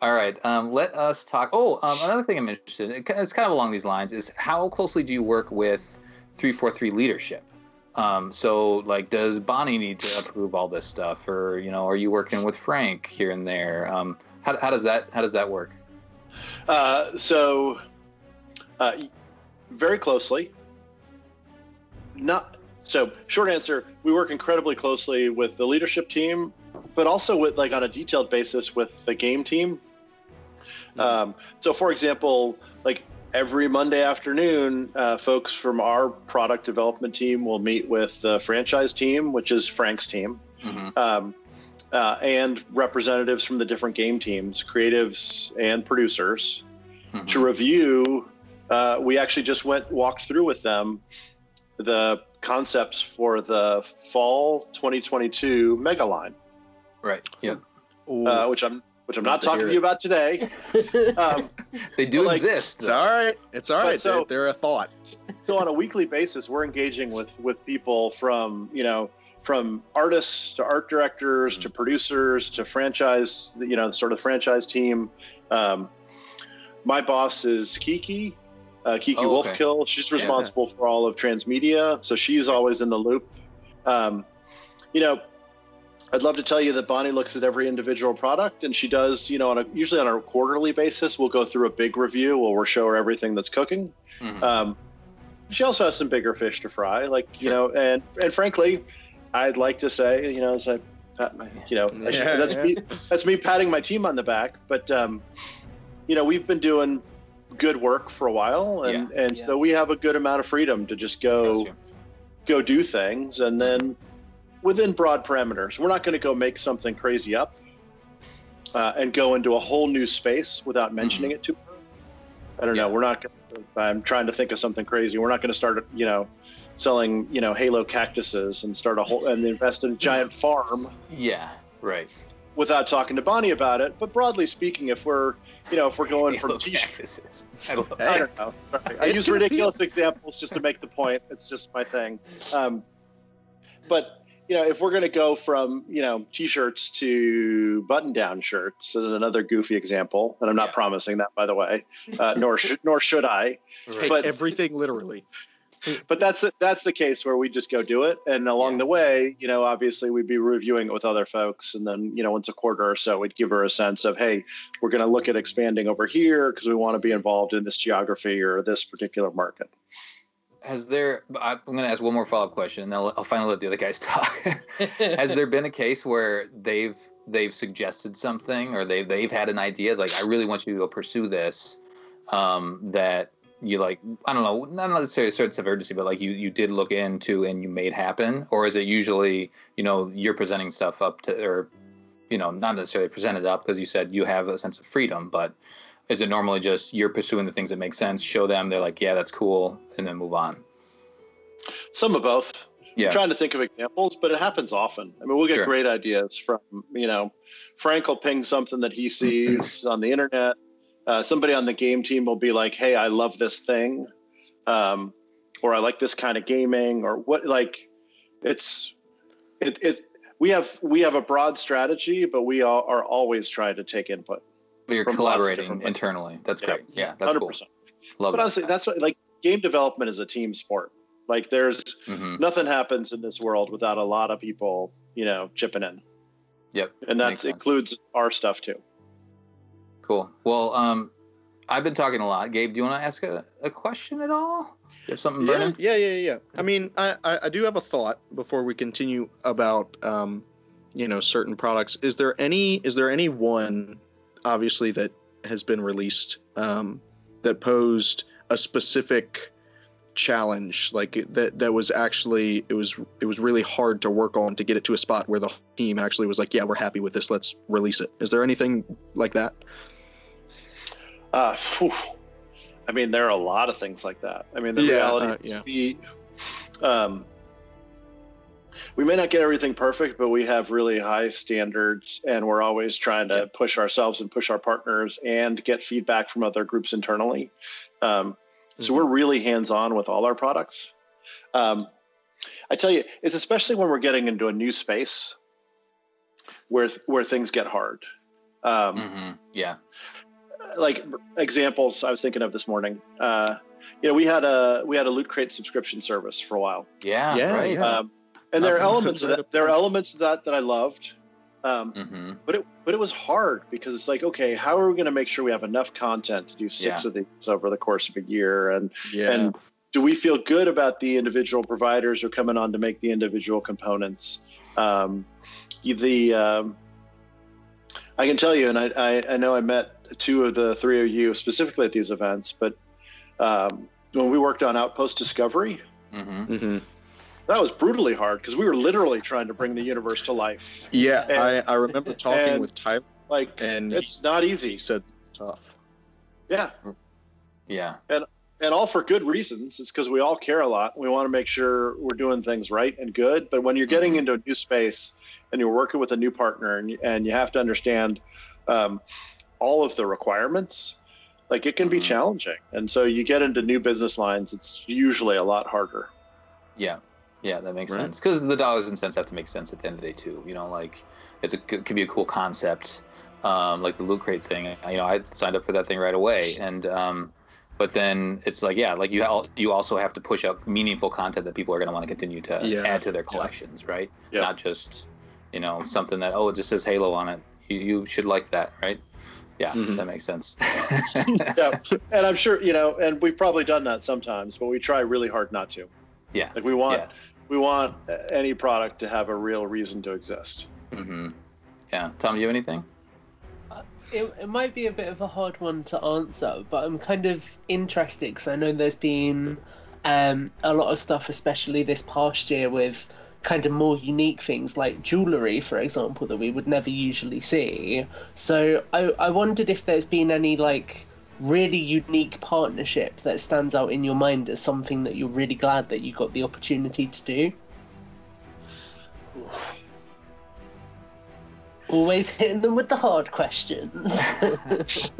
All right. Um, let us talk. Oh, um, another thing I'm interested in, it's kind of along these lines, is how closely do you work with 343 leadership? Um, so, like, does Bonnie need to approve all this stuff, or you know, are you working with Frank here and there? Um, how, how does that how does that work? Uh, so, uh, very closely. Not so. Short answer: We work incredibly closely with the leadership team, but also with like on a detailed basis with the game team. Um, so, for example, like every Monday afternoon, uh, folks from our product development team will meet with the franchise team, which is Frank's team Mhm. um, uh, and representatives from the different game teams, creatives and producers, Mhm. to review. Uh, we actually just went walked through with them the concepts for the fall 2022 mega line, Right. Yeah. Uh, which I'm which I'm Love not to talking to you about today. Um, They do like, exist. it's all right. It's all right. So- they're, they're a thought. so on a weekly basis we're engaging with with people from you know from artists to art directors to producers to franchise you know sort of franchise team um, my boss is Kiki uh, Kiki Oh, okay. Wolfkill she's responsible for all of transmedia so she's always in the loop um, you know I'd love to tell you that Bonnie looks at every individual product, and she does. You know, on a usually on a quarterly basis, we'll go through a big review where we'll show her everything that's cooking. Mhm. Um, she also has some bigger fish to fry, like you know, and and frankly, I'd like to say, you know, as I, pat my, you know, I should- that's yeah. me, that's me patting my team on the back. But um, you know, we've been doing good work for a while, and and so we have a good amount of freedom to just go go do things, and then within broad parameters. We're not going to go make something crazy up uh, and go into a whole new space without mentioning it to her. I don't know. We're not. Gonna, I'm trying to think of something crazy. We're not going to start, you know, selling, you know, Halo cactuses and start a whole and invest in a giant farm Yeah, right. without talking to Bonnie about it. But broadly speaking, if we're, you know, if we're going from Halo t-shirt, cactuses. I love I don't know. Sorry. I use ridiculous examples just to make the point. It's just my thing. Um, but you know, if we're going to go from you know t-shirts to button-down shirts, as another goofy example, and I'm not Yeah. promising that, by the way, uh, nor should nor should I. Take But- everything literally. But that's the, that's the case where we just go do it, and along Yeah. the way, you know, obviously we'd be reviewing it with other folks, and then you know, once a quarter or so, we'd give her a sense of, hey, we're going to look at expanding over here because we want to be involved in this geography or this particular market. Has there? I'm going to ask one more follow up question, and then I'll, I'll finally let the other guys talk. Has there been a case where they've they've suggested something, or they've they've had an idea like I really want you to go pursue this, um, that you like I don't know, not necessarily a sense of urgency, but like you you did look into and you made happen, or is it usually you know you're presenting stuff up to or you know not necessarily presented up because you said you have a sense of freedom, but is it normally just you're pursuing the things that make sense, show them they're like yeah that's cool, and then move on? Some of both. Yeah. I'm trying to think of examples, but it happens often. I mean, we'll get Sure. great ideas from, you know, Frank will ping something that he sees on the internet. Uh, somebody on the game team will be like, hey, I love this thing. Um, or I like this kind of gaming or what, like, it's, it, it, we have, we have a broad strategy, but we all, are always trying to take input. But you're From lots of collaborating internally. That's Yeah. great. Yeah, that's 100%. Love But that. honestly, that's what, like, game development is a team sport. Like, there's, hmm nothing happens in this world without a lot of people, you know, chipping in. Yep. And that includes our stuff too. Cool. Well, um, I've been talking a lot. Gabe, do you want to ask a, a question at all? You have something Yeah, burning? yeah, yeah, yeah. I mean, I, I, I do have a thought before we continue about, um, you know, certain products. Is there any, is there any one, obviously that has been released, um, that posed a specific challenge, like that that was actually it was it was really hard to work on to get it to a spot where the team actually was like, yeah, we're happy with this, let's release it. Is there anything like that? Uh, phew. I mean, there are a lot of things like that. I mean, the Yeah, reality uh, yeah. we, um, we may not get everything perfect, but we have really high standards, and we're always trying to push ourselves and push our partners and get feedback from other groups internally. Um, so Mhm. we're really hands-on with all our products. Um, I tell you, it's especially when we're getting into a new space where where things get hard. Um, hmm Yeah. Like examples I was thinking of this morning. Uh, you know, we had a we had a loot crate subscription service for a while, Yeah. Yeah, Right. yeah. um, and there are elements of that. There are elements of that that I loved, um, hmm but it but it was hard because it's like, okay, how are we going to make sure we have enough content to do six Yeah. of these over the course of a year, and Yeah. and do we feel good about the individual providers who are coming on to make the individual components? Um, the um, I can tell you, and I, I, I know I met two of the three of you specifically at these events, but um, when we worked on Outpost Discovery, hmm hmm that was brutally hard because we were literally trying to bring the universe to life. Yeah, And- I, I remember talking and- with Tyler, Like and it's not easy. he said it's tough. Yeah, Yeah. and all for good reasons. It's because we all care a lot. We want to make sure we're doing things right and good. But when you're getting Mhm. into a new space and you're working with a new partner, and you, and you have to understand um, all of the requirements, like it can be Mhm. challenging. And so you get into new business lines. It's usually a lot harder. Yeah. Yeah, that makes Right. sense. Because the dollars and cents have to make sense at the end of the day too. You know, like it's a it could be a cool concept, um, like the loot crate thing. You know, I signed up for that thing right away, and um, but then it's like yeah, like you al- you also have to push out meaningful content that people are going to want to continue to Yeah. add to their collections, right? Yeah. Not just you know something that oh it just says Halo on it. You, you should like that, right? Yeah, Mhm. that makes sense. Yeah, and I'm sure you know, and we've probably done that sometimes, but we try really hard not to. yeah. Like we want, Yeah. we want any product to have a real reason to exist. mm-hmm. Yeah. Tom, do you have anything? It, it might be a bit of a hard one to answer, but I'm kind of interested because I know there's been um, a lot of stuff, especially this past year, with kind of more unique things like jewelry, for example, that we would never usually see. So I, I wondered if there's been any like really unique partnership that stands out in your mind as something that you're really glad that you got the opportunity to do. Always hitting them with the hard questions.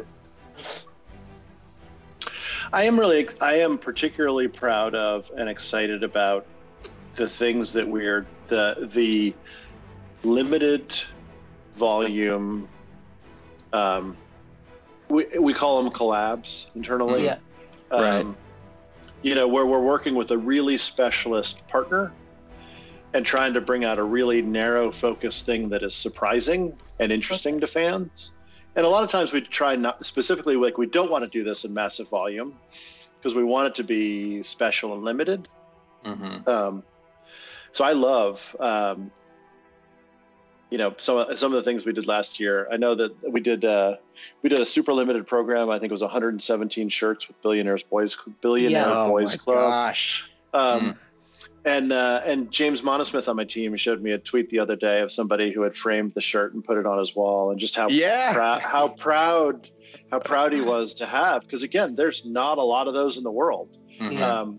I am really, I am particularly proud of and excited about the things that we're the the limited volume. Um, we we call them collabs internally. yeah. Um, Right. You know, where we're working with a really specialist partner and trying to bring out a really narrow focused thing that is surprising and interesting to fans. And a lot of times we try not specifically like we don't want to do this in massive volume because we want it to be special and limited. Mm-hmm. Um, so I love, um, you know, some some of the things we did last year. I know that we did uh, we did a super limited program. I think it was 117 shirts with Billionaires Boys Billionaire Yeah. oh Boys my Club. gosh. Um, And uh, and James Monosmith on my team showed me a tweet the other day of somebody who had framed the shirt and put it on his wall, and just how Yeah. prou- how proud how proud he was to have. Because again, there's not a lot of those in the world. Mhm. Um,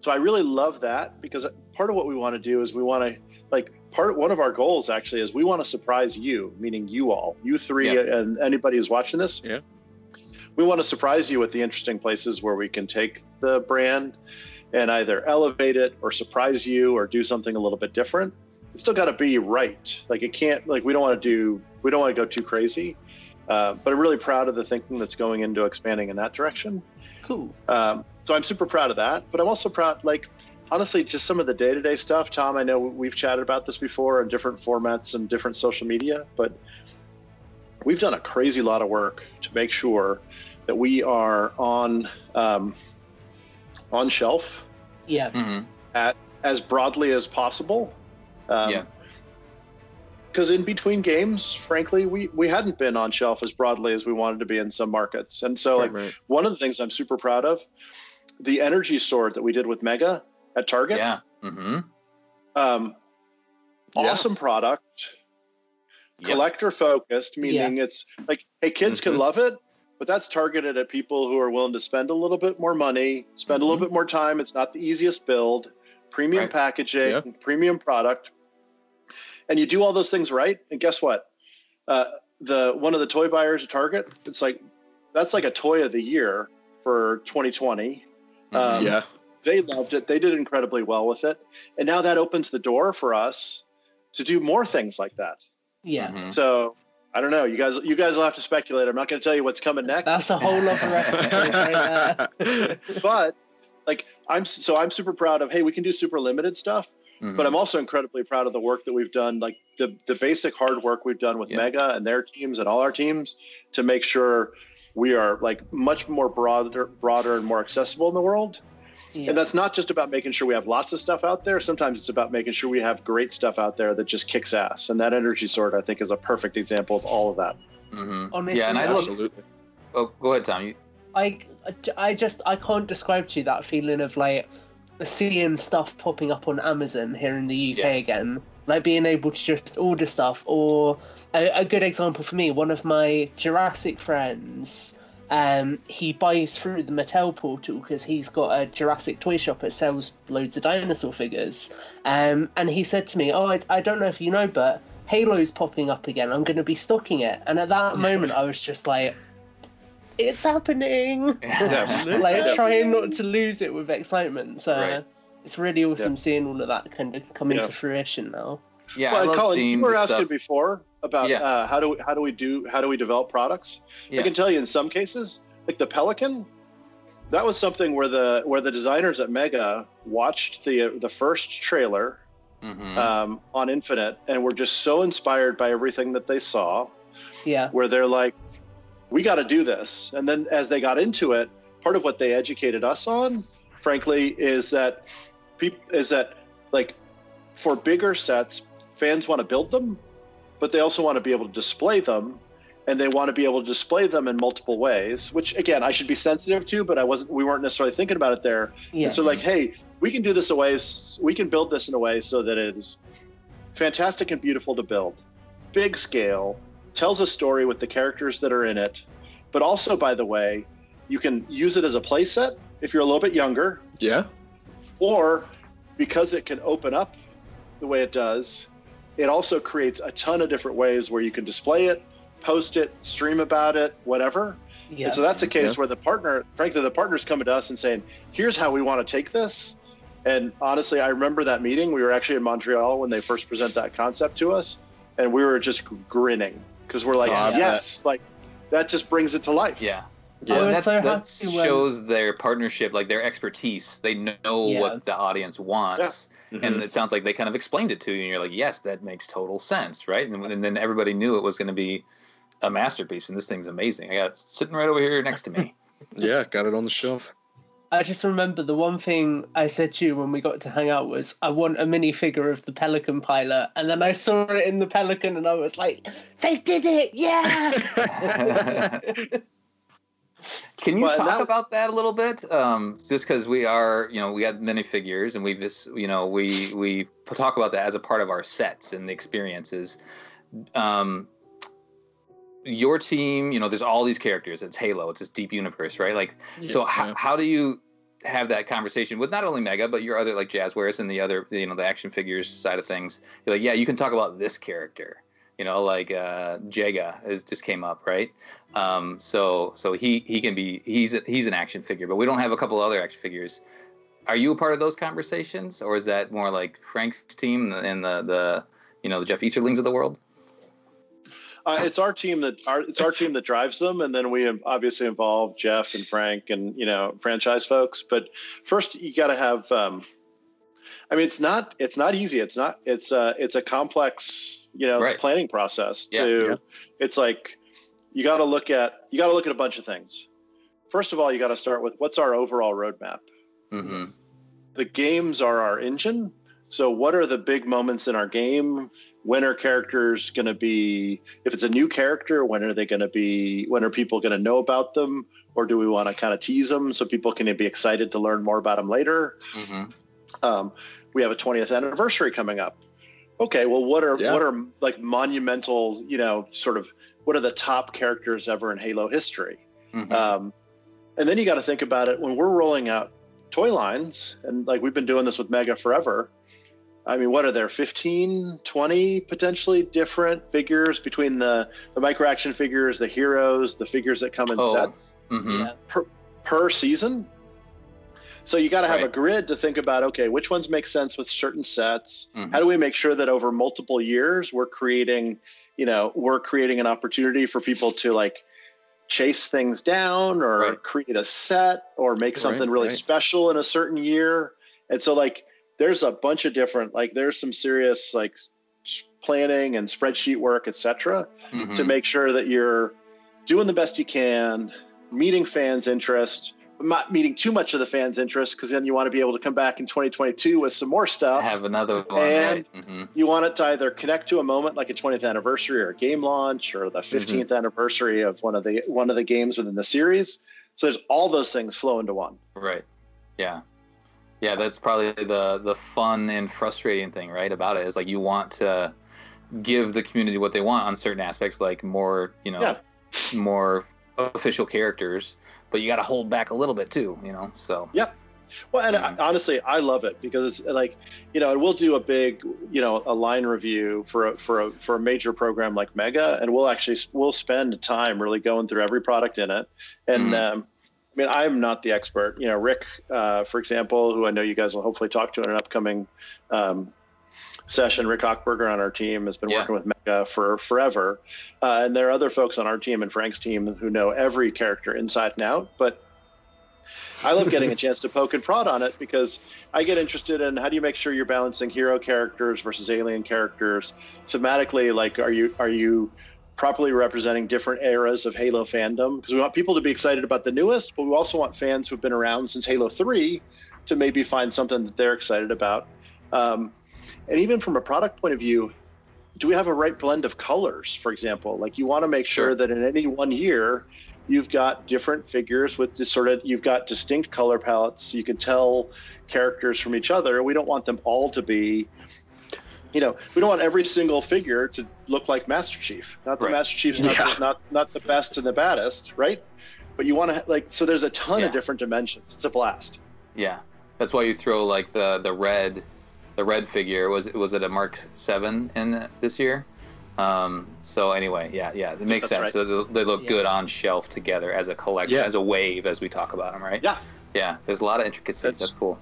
so I really love that because part of what we want to do is we want to like part one of our goals actually is we want to surprise you, meaning you all, you three, Yeah. and anybody who's watching this. Yeah. We want to surprise you with the interesting places where we can take the brand and either elevate it or surprise you or do something a little bit different. It's still got to be right. Like it can't like we don't want to do we don't want to go too crazy. Uh, but I'm really proud of the thinking that's going into expanding in that direction. Cool. Um, so I'm super proud of that. But I'm also proud, like, honestly, just some of the day to day stuff. Tom, I know we've chatted about this before in different formats and different social media, but we've done a crazy lot of work to make sure that we are on um, on shelf Yeah. Mhm. as broadly as possible. Um, Yeah. Because in between games, frankly, we, we hadn't been on shelf as broadly as we wanted to be in some markets. And so, like, Right. one of the things I'm super proud of, the energy sword that we did with Mega at Target. Yeah. Mm-hmm. Um, Yeah. awesome product, collector focused, meaning it's like, hey, kids can Mhm. love it, but that's targeted at people who are willing to spend a little bit more money, spend a little bit more time. It's not the easiest build, premium Right. packaging, Yeah. premium product, and you do all those things right. And guess what? Uh, the one of the toy buyers at Target, it's like that's like a toy of the year for 2020. Mm-hmm. Um, yeah. they loved it. They did incredibly well with it. And now that opens the door for us to do more things like that. Yeah. Mhm. So I don't know. You guys, you guys will have to speculate. I'm not going to tell you what's coming next. That's a whole other episode right there. but like I'm so I'm super proud of. Hey, we can do super limited stuff. Mhm. But I'm also incredibly proud of the work that we've done, like the the basic hard work we've done with Yeah. Mega and their teams and all our teams to make sure we are like much more broader, broader and more accessible in the world. Yeah. And that's not just about making sure we have lots of stuff out there. Sometimes it's about making sure we have great stuff out there that just kicks ass. And that energy sword, I think, is a perfect example of all of that. Mm-hmm. Honestly, yeah, and I I- love. Absolutely. Oh, go ahead, Tom. You, I, I just I can't describe to you that feeling of like seeing stuff popping up on Amazon here in the UK Yes. again, like being able to just order stuff. Or a, a good example for me, one of my Jurassic friends, um, he buys through the Mattel portal because he's got a Jurassic toy shop that sells loads of dinosaur figures. Um, and he said to me, "Oh, I, I don't know if you know, but." Halo's popping up again. I'm going to be stocking it. And at that moment, I was just like, it's happening. Yeah. like trying not to lose it with excitement. So Right. it's really awesome seeing all of that kind of come Yeah. into fruition now. yeah, I love Colin, you were asking stuff. before about Yeah. uh, how do we, how do we do how do we develop products? Yeah. I can tell you in some cases, like the Pelican, that was something where the where the designers at Mega watched the the first trailer Mhm. um, on Infinite and were just so inspired by everything that they saw Yeah, where they're like, we got to do this. And then as they got into it, part of what they educated us on, frankly, is that peop- is that like for bigger sets, fans want to build them, but they also want to be able to display them. and they want to be able to display them in multiple ways. Which again, I should be sensitive to, but I wasn't. We weren't necessarily thinking about it there. Yeah. And so like, hey, we can do this a way. We can build this in a way so that it is fantastic and beautiful to build, big scale, tells a story with the characters that are in it, but also, by the way, you can use it as a playset if you're a little bit younger, Yeah. or because it can open up the way it does, it also creates a ton of different ways where you can display it, post it, stream about it, whatever. yeah. And so that's a case Yeah. where the partner, frankly, the partner's coming to us and saying, "Here's how we want to take this." And honestly, I remember that meeting. We were actually in Montreal when they first present that concept to us, and we were just grinning because we're like, Oh, "Yes!" Like that just brings it to life. Yeah. I Well, that's, so that happy when- shows their partnership, like their expertise. They know Yeah. what the audience wants, Mhm. and it sounds like they kind of explained it to you, and you're like, "Yes, that makes total sense, right?" And, and then everybody knew it was going to be a masterpiece, and this thing's amazing. I got it sitting right over here next to me. yeah, got it on the shelf. I just remember the one thing I said to you when we got to hang out was I want a minifigure of the Pelican pilot, and then I saw it in the Pelican, and I was like, they did it, yeah. Can you and talk that- about that a little bit? Um, just because we are, you know, we got minifigures, and we've just, you know, we we talk about that as a part of our sets and the experiences. Um, your team, you know, there's all these characters. It's Halo. It's this deep universe, right? Like, so how, Yeah. how do you have that conversation with not only Mega but your other like Jazzwares and the other, you know, the action figures side of things? You're like, yeah, you can talk about this character. You know, like uh, Jega is just came up, right? Um, so so he he can be he's a, he's an action figure, but we don't have a couple other action figures. Are you a part of those conversations, or is that more like Frank's team and the the you know the Jeff Easterlings of the world? Uh, it's our team that our it's our team that drives them, and then we obviously involve Jeff and Frank and you know franchise folks. But first, you got to have. Um, I mean, it's not it's not easy. It's not it's uh it's a complex you know Right. planning process. Yeah, to yeah. it's like you got to look at you got to look at a bunch of things. First of all, you got to start with what's our overall roadmap. Mm-hmm. the games are our engine. So, what are the big moments in our game? When are characters going to be? If it's a new character, when are they going to be? When are people going to know about them? Or do we want to kind of tease them so people can be excited to learn more about them later? Mm-hmm. Um, we have a 20th anniversary coming up. Okay, well, what are Yeah. what are like monumental? You know, sort of what are the top characters ever in Halo history? Mm-hmm. Um, and then you got to think about it when we're rolling out toy lines, and like we've been doing this with Mega forever. I mean, what are there 15, 20 potentially different figures between the, the micro action figures, the heroes, the figures that come in Oh. sets mm-hmm. Yeah. per season? So you got to have a grid to think about. Okay, which ones make sense with certain sets? Mhm. How do we make sure that over multiple years we're creating, you know, we're creating an opportunity for people to like chase things down or Right. create a set or make something Right, really right. special in a certain year. And so like there's a bunch of different like there's some serious like planning and spreadsheet work, et cetera Mm-hmm. to make sure that you're doing the best you can, meeting fans' interest, but not meeting too much of the fans' interest, because then you want to be able to come back in 2022 with some more stuff. have another one, And- right? Mm-hmm. You want it to either connect to a moment like a 20th anniversary or a game launch or the 15th anniversary of one of the one of the games within the series. So there's all those things flow into one. Right. Yeah. Yeah, that's probably the the fun and frustrating thing, right? About it is like you want to give the community what they want on certain aspects, like more, you know, Yeah. more official characters, but you got to hold back a little bit too, you know. So yep. Well, and Mhm. I, honestly, I love it because it's like, you know, and we'll do a big, you know, a line review for a, for a, for a major program like Mega, and we'll actually we'll spend time really going through every product in it. And Mhm. um, I mean, I'm not the expert. You know, Rick, uh, for example, who I know you guys will hopefully talk to in an upcoming um, session. Rick Hochberger on our team has been Yeah. working with Mega for forever, uh, and there are other folks on our team and Frank's team who know every character inside and out, but. I love getting a chance to poke and prod on it because I get interested in how do you make sure you're balancing hero characters versus alien characters thematically. Like, are you are you properly representing different eras of Halo fandom? Because we want people to be excited about the newest, but we also want fans who've been around since Halo Three to maybe find something that they're excited about. Um, and even from a product point of view, do we have a right blend of colors, for example? Like you want to make sure Sure. that in any one year, you've got different figures with this sort of you've got distinct color palettes. So you can tell characters from each other. We don't want them all to be. You know, we don't want every single figure to look like Master Chief. Not the Right. Master Chief's not, Yeah. the, not not the best and the baddest, right? But you want to like so. There's a ton Yeah. of different dimensions. It's a blast. Yeah, that's why you throw like the the red, the red figure was was it a Mark Seven in this year? Um, so anyway, yeah, yeah, it makes That's sense. So they- they look Yeah. good on shelf together as a collection, Yeah. as a wave, as we talk about them, right? Yeah. yeah. There's a lot of intricacies. That's, That's- cool.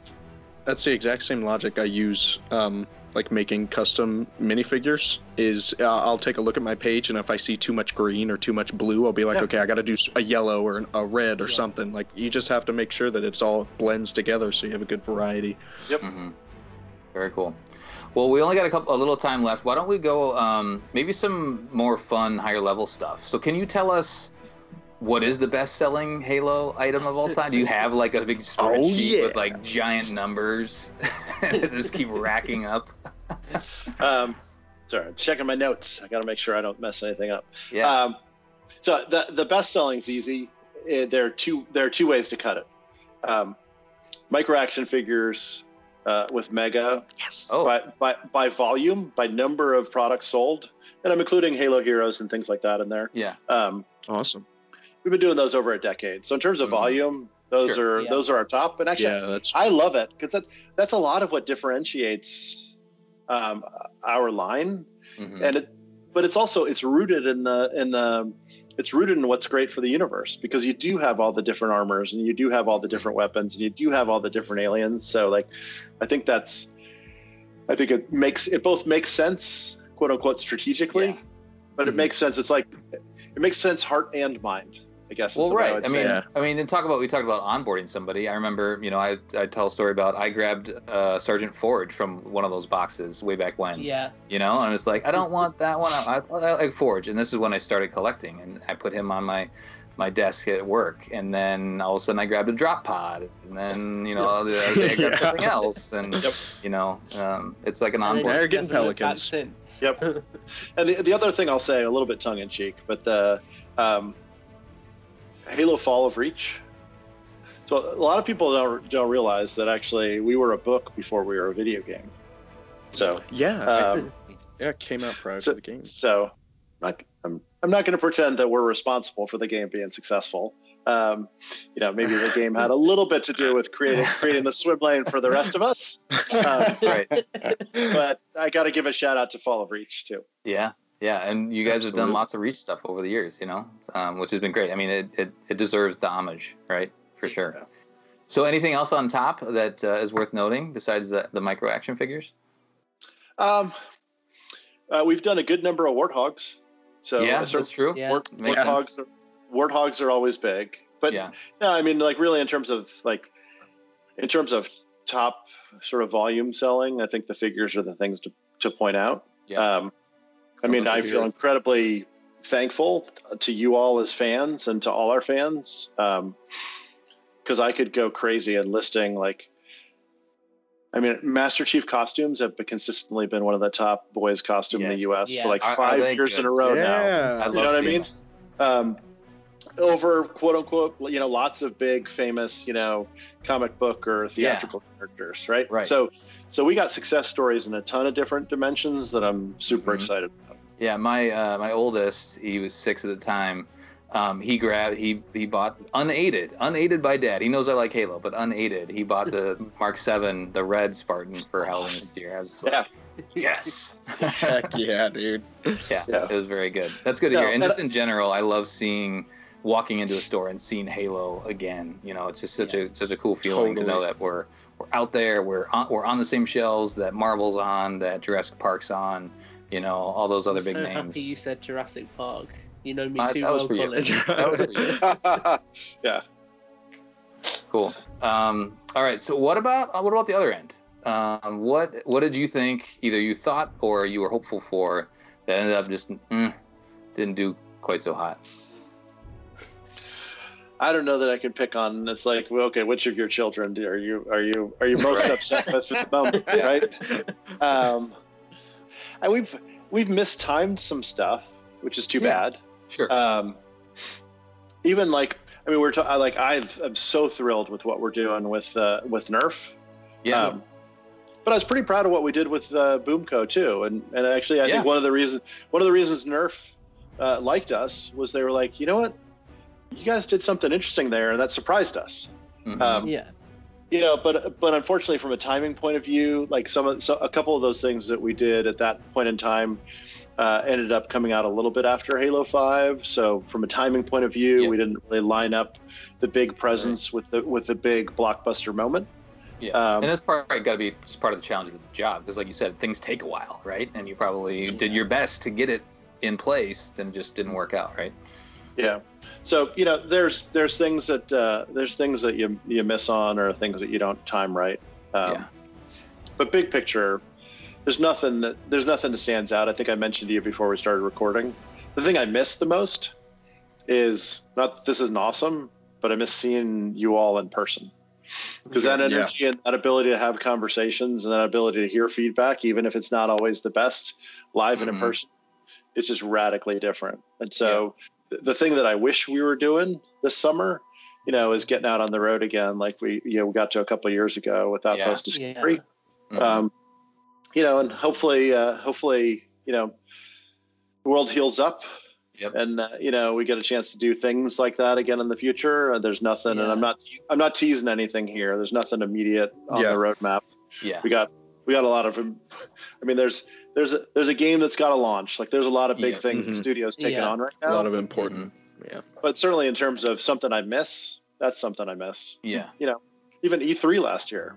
That's the exact same logic I use, um, like making custom minifigures. Is uh, I'll take a look at my page, and if I see too much green or too much blue, I'll be like, Yeah. okay, I got to do a yellow or an, a red or Yeah. something. Like you just have to make sure that it's all blends together, so you have a good variety. hmm Very cool. Well, we only got a couple, a little time left. Why don't we go, um, maybe some more fun, higher level stuff? So, can you tell us what is the best-selling Halo item of all time? Do you have like a big spreadsheet with yeah. like giant numbers that just keep racking up? Um, sorry, I'm checking my notes. I got to make sure I don't mess anything up. Yeah. Um, so the the best selling is easy. Eh, There are two there are two ways to cut it. Um, micro action figures uh, with Mega Yes. Oh. by, by by volume by number of products sold, and I'm including Halo Heroes and things like that in there. yeah. Um, Awesome. we've been doing those over a decade. So in terms of Mhm. volume, those Sure. are Yeah. those are our top. And actually, Yeah, that's I love it because that's that's a lot of what differentiates um, our line Mhm. and it but it's also it's rooted in the in the it's rooted in what's great for the universe because you do have all the different armors and you do have all the different weapons and you do have all the different aliens so like i think that's i think it makes it both makes sense quote unquote strategically Yeah. but it Mhm. makes sense it's like it makes sense heart and mind i guess Well, the right. would I mean, it. I mean, and talk about we talked about onboarding somebody. I remember, you know, I I tell a story about I grabbed uh, Sergeant Forge from one of those boxes way back when. Yeah. You know, and it's like I don't want that one. I, I, I like Forge, and this is when I started collecting, and I put him on my my desk at work, and then all of a sudden I grabbed a drop pod, and then you know the other day I grabbed Yeah. something else, and Yep. you know, um, it's like an And then onboard. They're getting never looked back pelicans. Yep. And the, the other thing I'll say, a little bit tongue in cheek, but uh, um, Halo Fall of Reach. So a lot of people don't don't realize that actually we were a book before we were a video game. So yeah, um, yeah. It came out prior so, to the game. so not, I'm I'm not going to pretend that we're responsible for the game being successful. Um, you know, maybe the game had a little bit to do with creating creating the swim lane for the rest of us. Um, right. but I got to give a shout out to Fall of Reach too. Yeah, yeah, and you guys have done lots of reach stuff over the years, you know, um, which has been great. I mean, it, it, it deserves the homage, right? For sure. Yeah. So, anything else on top that uh, is worth noting besides the, the micro action figures? Um, uh, we've done a good number of warthogs. So yeah, uh, so that's true. Yeah. wart- Makes warthogs, are, warthogs are always big, but yeah, no, I mean, like really, in terms of like, in terms of top sort of volume selling, I think the figures are the things to, to point out. Yeah. Um, I mean, I feel incredibly thankful to you all as fans and to all our fans, because I could go crazy and listing like. I mean, Master Chief costumes have consistently been one of the top boys costume in the U.S. Yeah. for like Are- are five they years in a row now yeah, I love know what I mean? um, over quote unquote, you know, lots of big famous, you know, comic book or theatrical characters, right? Right. So, so we got success stories in a ton of different dimensions that I'm super Mhm. excited about. Yeah, my uh, my oldest, he was six at the time. Um, he grabbed, he he bought unaided, unaided by dad. He knows I like Halo, but unaided, he bought the Mark Seven, the red Spartan for Halloween this year. I was just like, Yeah. yes. Heck yeah, dude. Yeah, Yeah. it was very good. That's good to No, hear. And and- just in general, I love seeing walking into a store and seeing Halo again. You know, it's just such a such a cool feeling to know that we're we're out there, we're on, we're on the same shelves that Marvel's on, that Jurassic Park's on. You know, all those other I'm big so names. happy you said Jurassic Park. You know me Uh, too that was well, for you. Colin. That was for you. yeah. Cool. Um, all right. So what about uh, what about the other end? Um, what what did you think? Either you thought or you were hopeful for that ended up just mm, didn't do quite so hot. I don't know that I can pick on. It's like, well, okay, which of your children are you are you are you most upset with at the moment, Yeah. right? Um, and we've we've mistimed some stuff, which is too Yeah. bad. Sure. Um, even like I mean, we're ta- like I've, I'm so thrilled with what we're doing with uh, with Nerf. yeah. Um, but I was pretty proud of what we did with uh, Boomco too, and and actually I Yeah. think one of the reasons one of the reasons Nerf uh, liked us was they were like, you know what, you guys did something interesting there, and that surprised us. Mhm. um, yeah. You know, but but unfortunately, from a timing point of view, like some of so a couple of those things that we did at that point in time uh, ended up coming out a little bit after Halo Five. So from a timing point of view, Yeah. we didn't really line up the big presence with the with the big blockbuster moment. yeah. um, and that's probably got to be part of the challenge of the job because, like you said, things take a while, right? And you probably did your best to get it in place, and just didn't work out, right? Yeah. So you know, there's there's things that uh, there's things that you you miss on or things that you don't time right. Um, Yeah. But big picture, there's nothing that there's nothing that stands out. I think I mentioned to you before we started recording. The thing I miss the most is not that this isn't awesome, but I miss seeing you all in person. Because that Yeah. energy and that ability to have conversations and that ability to hear feedback, even if it's not always the best, live and in Mhm. person, it's just radically different. And so th- the thing that I wish we were doing this summer, you know, is getting out on the road again, like we you know we got to a couple of years ago with Yeah. Outpost Yeah. Discovery. Mhm. Um, you know, and hopefully, uh, hopefully, you know, the world heals up, Yep. and uh, you know, we get a chance to do things like that again in the future. Uh, there's nothing, and I'm not, I'm not teasing anything here. There's nothing immediate on Yeah. the roadmap. yeah. We got, we got a lot of, I mean, there's, there's a, there's a game that's got to launch. Like, there's a lot of big Yeah. things the Mhm. studio's taking Yeah. on right now. A lot of important. Yeah. but certainly in terms of something I miss, that's something I miss. Yeah. You know, even E3 last year.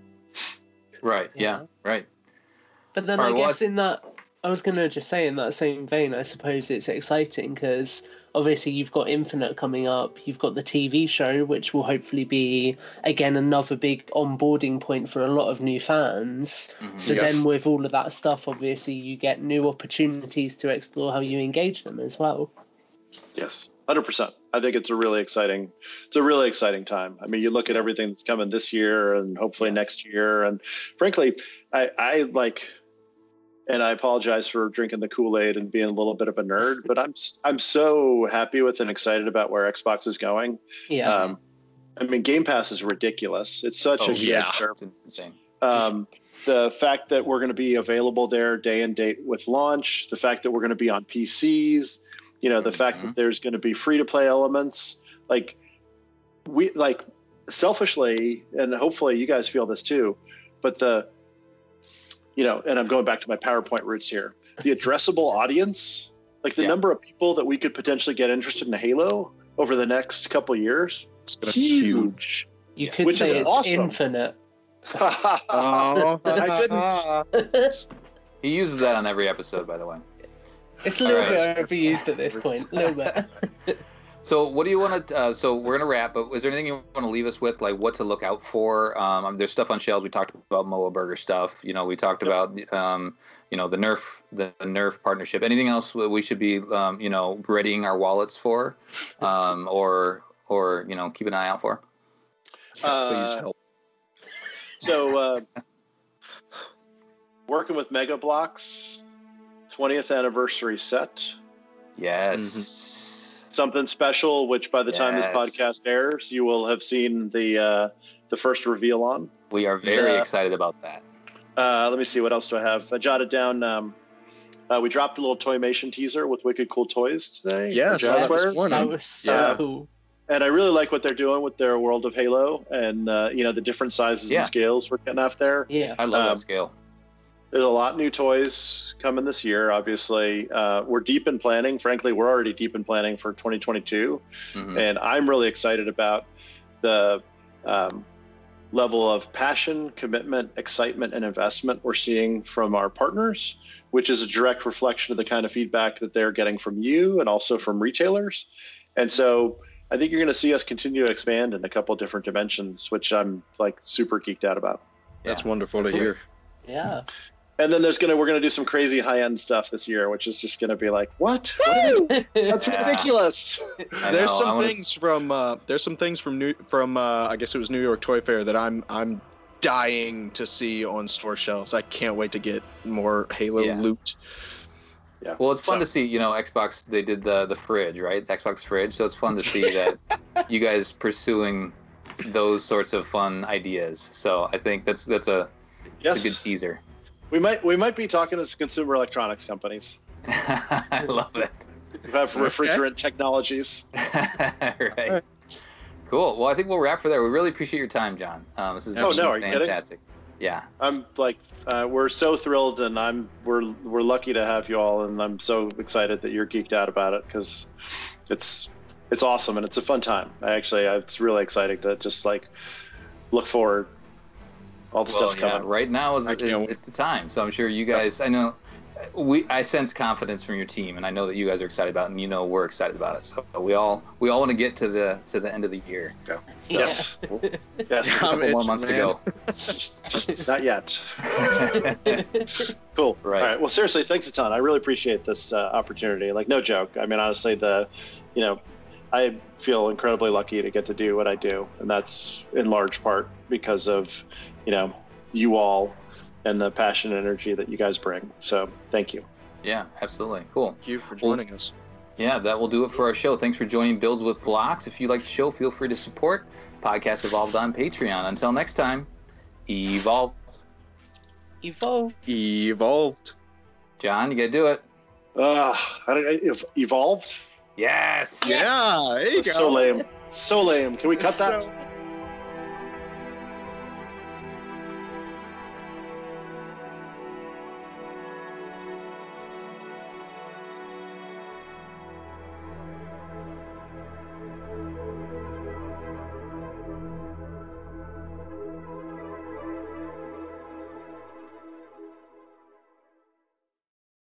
Right. Yeah. Yeah. Right. But then All I right, well, guess in that, I was going to just say in that same vein, I suppose it's exciting because obviously you've got Infinite coming up, you've got the TV show, which will hopefully be again another big onboarding point for a lot of new fans. Mhm. So Yes. then with all of that stuff, obviously you get new opportunities to explore how you engage them as well. Yes, hundred percent. I think it's a really exciting. It's a really exciting time. I mean, you look at everything that's coming this year and hopefully next year, and frankly, I, I like. And I apologize for drinking the Kool Aid and being a little bit of a nerd, but I'm s- I'm so happy with and excited about where Xbox is going. Yeah. Um, I mean, Game Pass is ridiculous. It's such Oh, a good yeah. It's insane. um, the fact that we're going to be available there day and date with launch, the fact that we're going to be on PCs, you know, the fact Mhm. that there's going to be free to play elements, like we like selfishly, and hopefully you guys feel this too, but the, you know, and I'm going back to my PowerPoint roots here, the addressable audience, like the Yeah. number of people that we could potentially get interested in Halo over the next couple years. It's gonna huge. you could which is say it's awesome. infinite. Oh, I didn't. He uses that on every episode, by the way. It's a little All bit overused at this point. A little bit. So, what do you want to? Uh, so, we're gonna wrap. But is there anything you want to leave us with, like what to look out for? Um, there's stuff on shelves. We talked about Moa Burger stuff. You know, we talked about, um, you know, the Nerf, the Nerf partnership. Anything else we should be, um, you know, readying our wallets for, um, or or you know, keep an eye out for? Please Uh, help. So, uh, working with Mega Bloks, 20th anniversary set, Yes. Something special. Which by the time this podcast airs, you will have seen the uh, the first reveal on. We are very Yeah. excited about that. Uh, let me see what else do I have. I jotted down. Um, uh, we dropped a little Toymation teaser with Wicked Cool Toys today. Yeah, for so that's one. That was so Yeah. and I really like what they're doing with their World of Halo and uh, you know the different sizes Yeah. and scales we're getting off there. Yeah. I love Um, that scale. There's a lot of new toys coming this year. Obviously, uh, we're deep in planning. Frankly, we're already deep in planning for 2022, Mhm. and I'm really excited about the um, level of passion, commitment, excitement, and investment we're seeing from our partners, which is a direct reflection of the kind of feedback that they're getting from you and also from retailers. And so, I think you're going to see us continue to expand in a couple of different dimensions, which I'm like super geeked out about. That's Yeah. wonderful to Sweet. hear. Yeah. And then there's gonna we're gonna do some crazy high end stuff this year, which is just gonna be like, what? What That's Yeah. ridiculous. There's know, some wanna things from uh, there's some things from new from uh, I guess it was New York Toy Fair that I'm I'm dying to see on store shelves. I can't wait to get more Halo Yeah. loot. yeah. Well, it's fun So- to see. You know, Xbox they did the the fridge, right? The Xbox fridge. So it's fun to see that you guys pursuing those sorts of fun ideas. So I think that's that's a, yes, that's a good teaser. We might we might be talking to consumer electronics companies I love it. We have Okay. refrigerant technologies. right. Cool. Well, I think we'll wrap for there. We really appreciate your time, John. Um, this has been Oh, no, are you kidding? fantastic. Yeah. I'm like, uh, we're so thrilled, and I'm we're we're lucky to have you all, and I'm so excited that you're geeked out about it because it's it's awesome and it's a fun time. I actually, it's really exciting to just like look forward. All the Well, stuff's yeah, right now is, I is can't it's the time. So I'm sure you guys. I know we. I sense confidence from your team, and I know that you guys are excited about, it, and you know we're excited about it. So we all we all want to get to the to the end of the year. Yeah. So, Yes. we'll- Yes, a couple I'm more months man. to just, just not yet. Cool. Right. All right. Well, seriously, thanks a ton. I really appreciate this uh, opportunity. Like, no joke. I mean, honestly, the, you know, I feel incredibly lucky to get to do what I do, and that's in large part because of, you know, you all and the passion and energy that you guys bring. So, thank you. yeah, absolutely. Cool. Thank you for joining us. Yeah, that will do it for our show. Thanks for joining Builds with Blocks. If you like the show, feel free to support Podcast Evolved on Patreon. Until next time, evolve. Evolve. Evolved. John, you got to do it. Uh, I don't, ev- evolved. Yes. Yeah, there you go. So lame. So lame. Can we cut that? So-